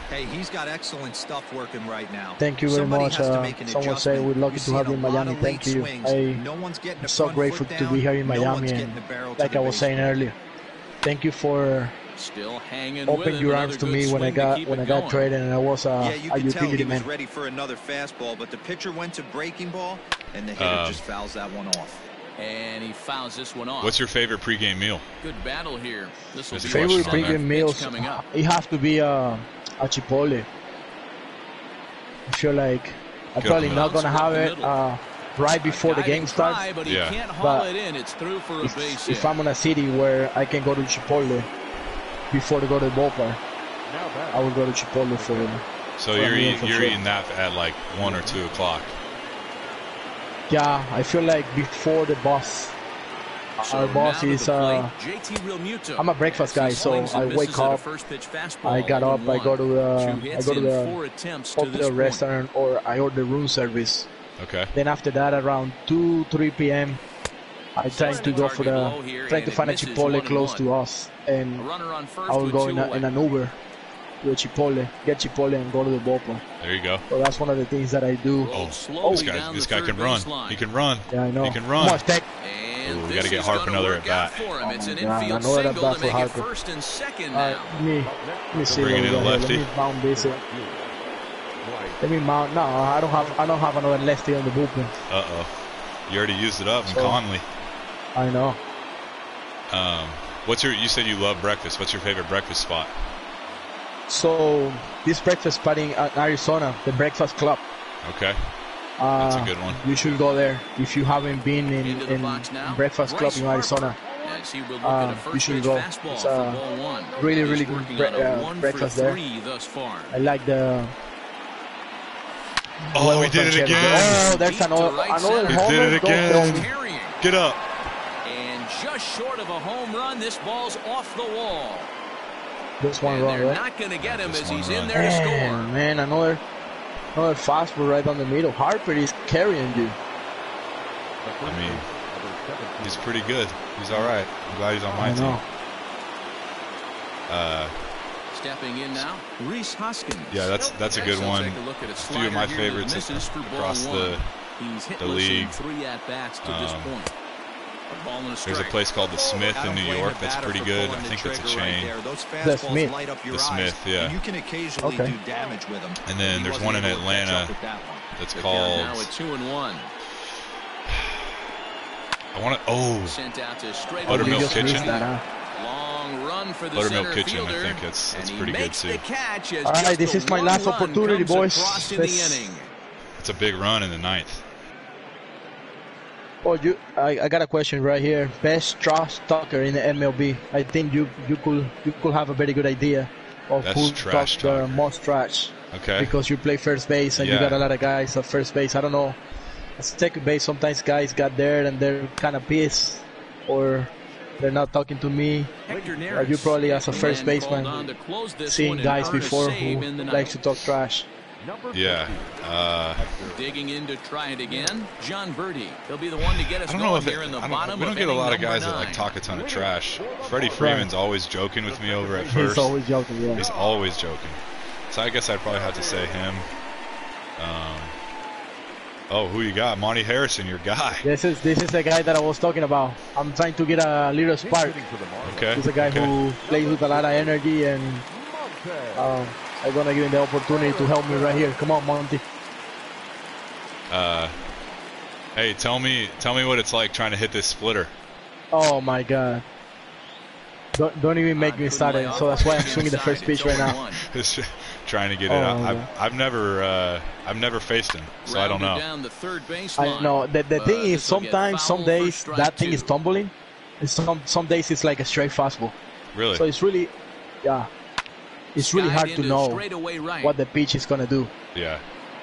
Hey, he's got excellent stuff working right now. Thank you very Somebody much. Uh, someone said we're lucky You're to have you in Miami. Thank late you. swings. I, no one's getting I'm so grateful foot to be here in No Miami. one's and the barrel to like I was saying earlier, thank you for Still hanging with opening him. your arms to me when I got when I got going. traded and I was uh, yeah, you a could tell he utility was man. ready for another fastball, but the pitcher went to breaking ball, and the hitter Um, just fouls that one off. And he fouls this one off. What's your favorite pregame meal? good battle here? This will There's be Favorite question on there. pregame pitch meals? coming up. It has to be uh, a Chipotle. I feel like I'm Good probably not gonna have it uh, right before the game starts. try, but he Yeah. can't haul But it in. It's through for a base If, if I'm in a city where I can go to Chipotle before to go to the ballpark, Now. I would go to Chipotle for So For you're me, eating, you're sure. eating that at like one or two o'clock. Yeah, I feel like before the boss. So Our boss is the plate, uh, JT Realmuto. I'm a breakfast guy, so I wake up, first pitch I got up, I go to the I go to the four attempts to this popular restaurant or I order room service. Okay. Then after that, around two, three p.m., I try to go for the trying to find a Chipotle close to us, and runner on first I will go in, a, in an Uber to a Chipotle, get Chipotle, and go to the ballpark. There you go. So that's one of the things that I do. Rolled Oh, slowly This guy, this guy can run. baseline. He can run. Yeah, I know. He can Come run. on, Tech. Ooh, we this gotta get is Harp another at bat. out For him. Oh It's my an God, infield another at single bat to for make it Harper. first and second now. let me let me see. Bring it we in got here. lefty. Let me mount this. uh, Let me mount. No, I don't have. I don't have another lefty on the bullpen. Uh oh. You already used it up in So- Conley. I know. Um, what's your? You said you love breakfast. What's your favorite breakfast spot? So this breakfast party in Arizona, the Breakfast Club. Okay. Uh, That's a good one. You should go there if you haven't been in, in box now. Breakfast Club in Arizona. As he will look Uh, you should go. It's, for uh, ball one. really, really good bre- uh, breakfast for there. thus far. I like the. Oh, Well, we did it again. Oh, there's Deep to another right another center. We homer. did it again. tell me. Carrying. Get up. And just short of a home run, this ball's off the wall. Just one and run, they're right? not going to get him Just as he's in there man, to score. Man, man, another another fastball right down the middle. Harper is carrying you. I mean, he's pretty good. He's all right. I'm glad he's on my I know. team. Uh, Stepping in now, Rhys Hoskins. yeah, that's that's a good one. take a a A few of my slider here that favorites misses for ball across the. He's hitless the league. three at bats to this Um, point. A ball and a There's a place called the oh, Smith in New York that's pretty good. I think it's a chain. there. Those The Smith. light up your The Smith, yeah. and you can occasionally Okay. do damage with them. And then there's one in able to catch Atlanta up with that one. that's called. now at two and one. I want to. Oh, Sent out to straight Buttermilk You away. just missed Kitchen? Long run for the Buttermilk center Kitchen, I think that's- that's pretty good, makes too. The All right, this is my last opportunity, boys. across in Let's- the inning. it's a big run in the ninth. Oh, you, I, I got a question right here. Best trash talker in the MLB. I think you you could you could have a very good idea of That's who trash talks the most trash Okay. because you play first base and you got a lot of guys at first base. I don't know. At second base, sometimes guys got there and they're kind of pissed, or They're not talking to me. Hector Uh, you probably as a first baseman on to close this seen one and guys before who in likes to talk trash. Number Yeah. 50. Uh, Digging in to try it again, Jon Berti. He'll be the one to get us I don't know going if it, here in the I don't, bottom we don't of get a lot of number guys that like talk a ton of trash. Freddie Freeman's always joking with me over at first. [laughs] He's first. always joking. Yeah. He's always joking. So I guess I'd probably have to say him. Um, oh, who you got? Monte Harrison, your guy. [laughs] This is this is the guy that I was talking about. I'm trying to get a little spark. hitting for the Marlins. Okay. He's a guy okay. who plays with a lot of energy, and Monte. um, I'm gonna give him the opportunity to help me right here. Come on, Monte. Uh, hey, tell me, tell me what it's like trying to hit this splitter. Oh my God. Don't, don't even make me start it. So that's why I'm swinging the first pitch right now. [laughs] Just trying to get it Oh, out. I've, I've never, uh, I've never faced him, so I don't know. Down the third base I know. The, the thing is, sometimes, some days, strike that thing is tumbling. And some some days it's like a straight fastball. Really? So it's really, yeah, it's really hard to know right. what the pitch is gonna do. yeah.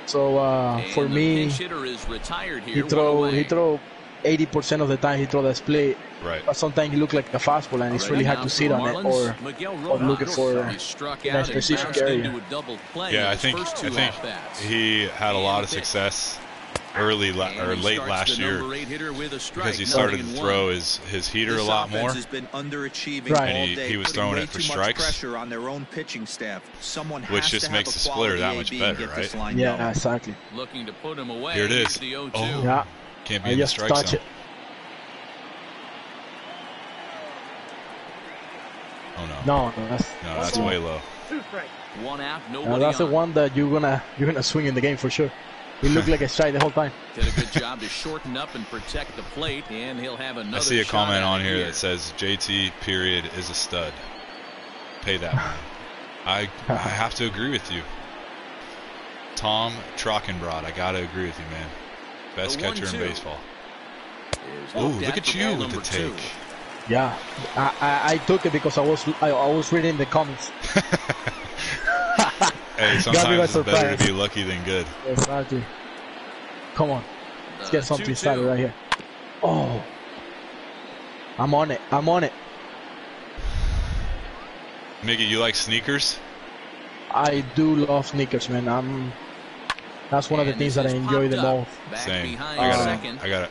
So uh, for me, is retired here. he one throw he throw 80% of the time he throw the split, Right. but sometimes he look like a fastball and it's really hard to sit the on it or Miguel or looking for He struck in a out and specific bounced area. into a double play Yeah, I think, I think he had a lot of And pitch. success early la- or late last year number eight hitter with a strike, because he started to throw his his heater a lot more. has been underachieving Right. all And he- he was throwing it for too strikes. pressure on their own pitching staff. Someone Which has just to makes the a splitter quality that much AB better, right? yeah, going. exactly. Looking to put him away. Here it is. Here's is. The 0-2. Oh. Yeah, Can't be I in the strike zone. it. Oh no. No, no, that's No, that's way low. One out, no, nobody that's the one that you're gonna you're gonna swing in the game for sure. He looked like a strike the whole time. Did a good job to shorten up and protect the plate, and he'll have another I see a comment on it here that says JT period is a stud. Pay that money. I I have to agree with you. Tom Trockenbrod, I gotta agree with you, man. Best The catcher in 1-2. baseball. Is Ooh, look at at you with the number two. take. Yeah, I, I, I took it because I was I, I was reading the comments. [laughs] Hey, sometimes it's better to be lucky than good. Exactly. Come on, let's get something 2-2. started right here. Oh, I'm on it. I'm on it. Miggy, you like sneakers? I do love sneakers, man. I'm. That's one of the things that I enjoy the most. Same. behind I gotta, second. I gotta.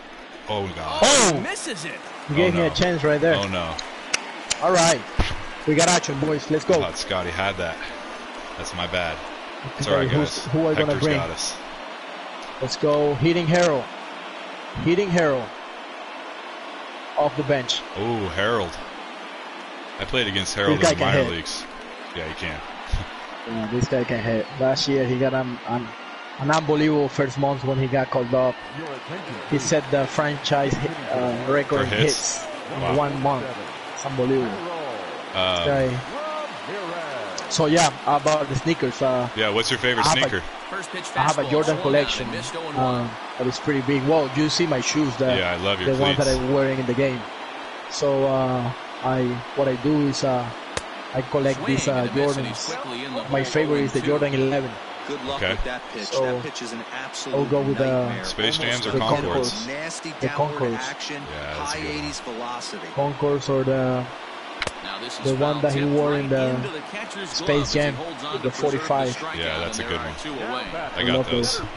Oh god. Oh, Oh! misses it. You gave Oh, me a chance right there. Oh no. All right, we got action, boys. Let's I go. thought Scotty had that. That's my bad. It's Okay, alright, who's- guys. who are gonna bring? got us. Let's go. Hitting Harold. Hitting Harold. Off the bench. Oh, Harold. I played against Harold in the can minor hit. leagues. Yeah, you can. Yeah, this guy can hit. Last year he got an, an, an unbelievable first month when he got called up. He set the franchise hit, uh, record For hits? hits in Wow. one month. It's unbelievable. Um. So yeah, about the sneakers. Uh, yeah, what's your favorite I have a- sneaker? First pitch I have a Jordan collection. and missed 0-1. Um, that is pretty big. Well, do you see my shoes, the, Yeah, I love your the ones that I'm wearing in the game. So uh, I what I do is uh, I collect Swing these uh, and a miss, and he's Jordans. the My favorite is the 0-2. Jordan 11. Good luck Okay. with that pitch. So, that pitch is an absolute I'll go with the nightmare. Space Jams or Almost Concords? Nasty The downward Concords. action, Yeah, that's a high good one. 80s velocity. Concords or the Now this is The one that he wore in the the Space glove Jam holds on with to the 45. strikeout, Yeah, that's a good one. Two. I got those. Center.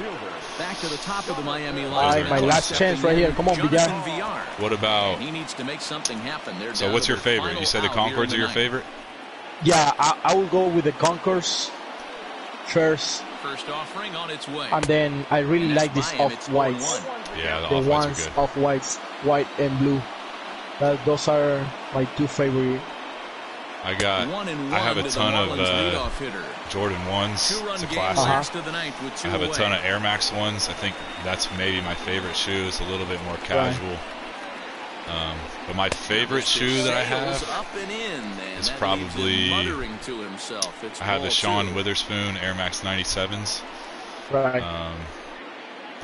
Back to the top of the Miami line. right, my last chance right here. Come on, Jonathan Villar. Villar. What about? He needs to make something happen. They're So, what's your favorite? You said the out Concords are your favorite? yeah, I, I will go with the Concords first, First offering on its way. and then I really like this off whites, 4-1. Yeah, the, the off-whites ones are good. off whites, white and blue. That, those are my two favorite. I got. One and one I have a to ton of Marlins uh. Jordan ones. It's a classic. Uh-huh. six to the ninth with two I have a ton of Air Max ones. I think that's maybe my favorite shoe. It's a little bit more casual. Um, but my favorite shoe that I have, up and in, and is probably- leaves him muttering to himself. It's I have the Sean two. Wotherspoon Air Max 97s Right. um,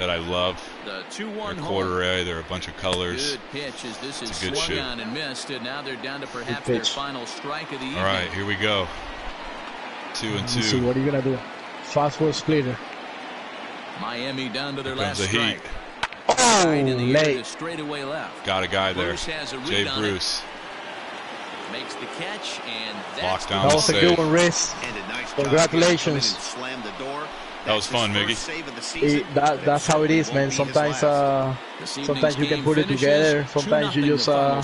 that I love. The They're 2-1 home. corduroy. They're a bunch of colors. Good pitch as this is It's a good swung shoe. on and missed, and now they're down to perhaps their final strike of the evening. All right, here we go. Two and Let's see two. what are you gonna do. Fastball splitter. Miami down to their Here last comes the heat. strike. Oh, Right in the late. straightaway left. Got a guy there. Bruce has a read Jay on Bruce. Makes the catch, and Locked that's down That the was a save. good one, Rhys. Nice Congratulations. Job here to come in and slam the door. That was fun, his Miggy. first save of the season, It, that, that's how it is, man. Sometimes, uh, sometimes you can put it together. Sometimes you just uh,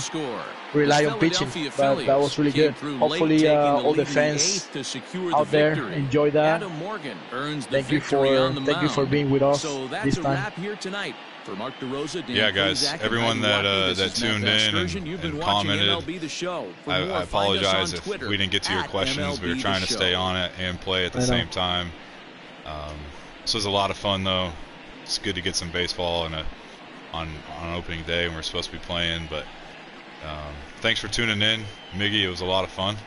rely on pitching. But that was really good. came through late, Hopefully, uh, all the fans to secure out the there victory. enjoy that. Adam Morgan earns the Thank you for thank you for being with us So that's this time. wrap here tonight. For Mark DeRosa, Dan Yeah, guys, Plesac, and everyone Heidi that, uh, this that is Matt tuned in and- You've been and watching commented. The Show. I, more, I apologize if we didn't get to your at questions. We were trying to stay on it and play at the same time. Um, this was a lot of fun, though. It's good to get some baseball on a on on opening day when we're supposed to be playing. But um, thanks for tuning in, Miggy. It was a lot of fun.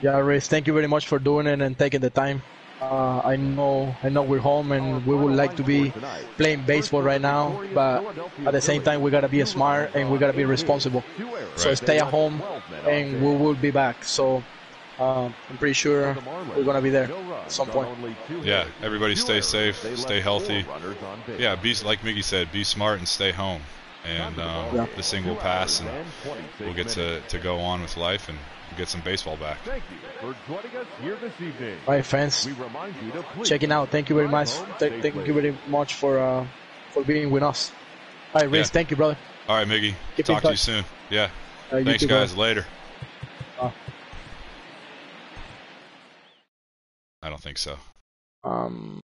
Yeah, Rhys, thank you very much for doing it and taking the time. Uh, I know, I know we're home and we would like to be playing baseball right now, but at the same time we gotta be smart and we gotta be responsible. So stay at home and we will be back. So um, I'm pretty sure we're gonna be there at some point. Yeah, everybody stay safe, stay healthy. Yeah, be like Miggy said, be smart and stay home. And um, Yeah. this thing will pass, and we'll get to, to go on with life and get some baseball back. Thank you for joining us here this evening. All right, fans, We remind you to checking out. Thank you very much. Th- thank you very much for uh, for being with us. All right, Rhys, Yeah. thank you, brother. All right, Miggy. Keep Talk to you soon. Yeah. Uh, Thanks, too, brother. guys. Later. Uh. I don't think so. Um,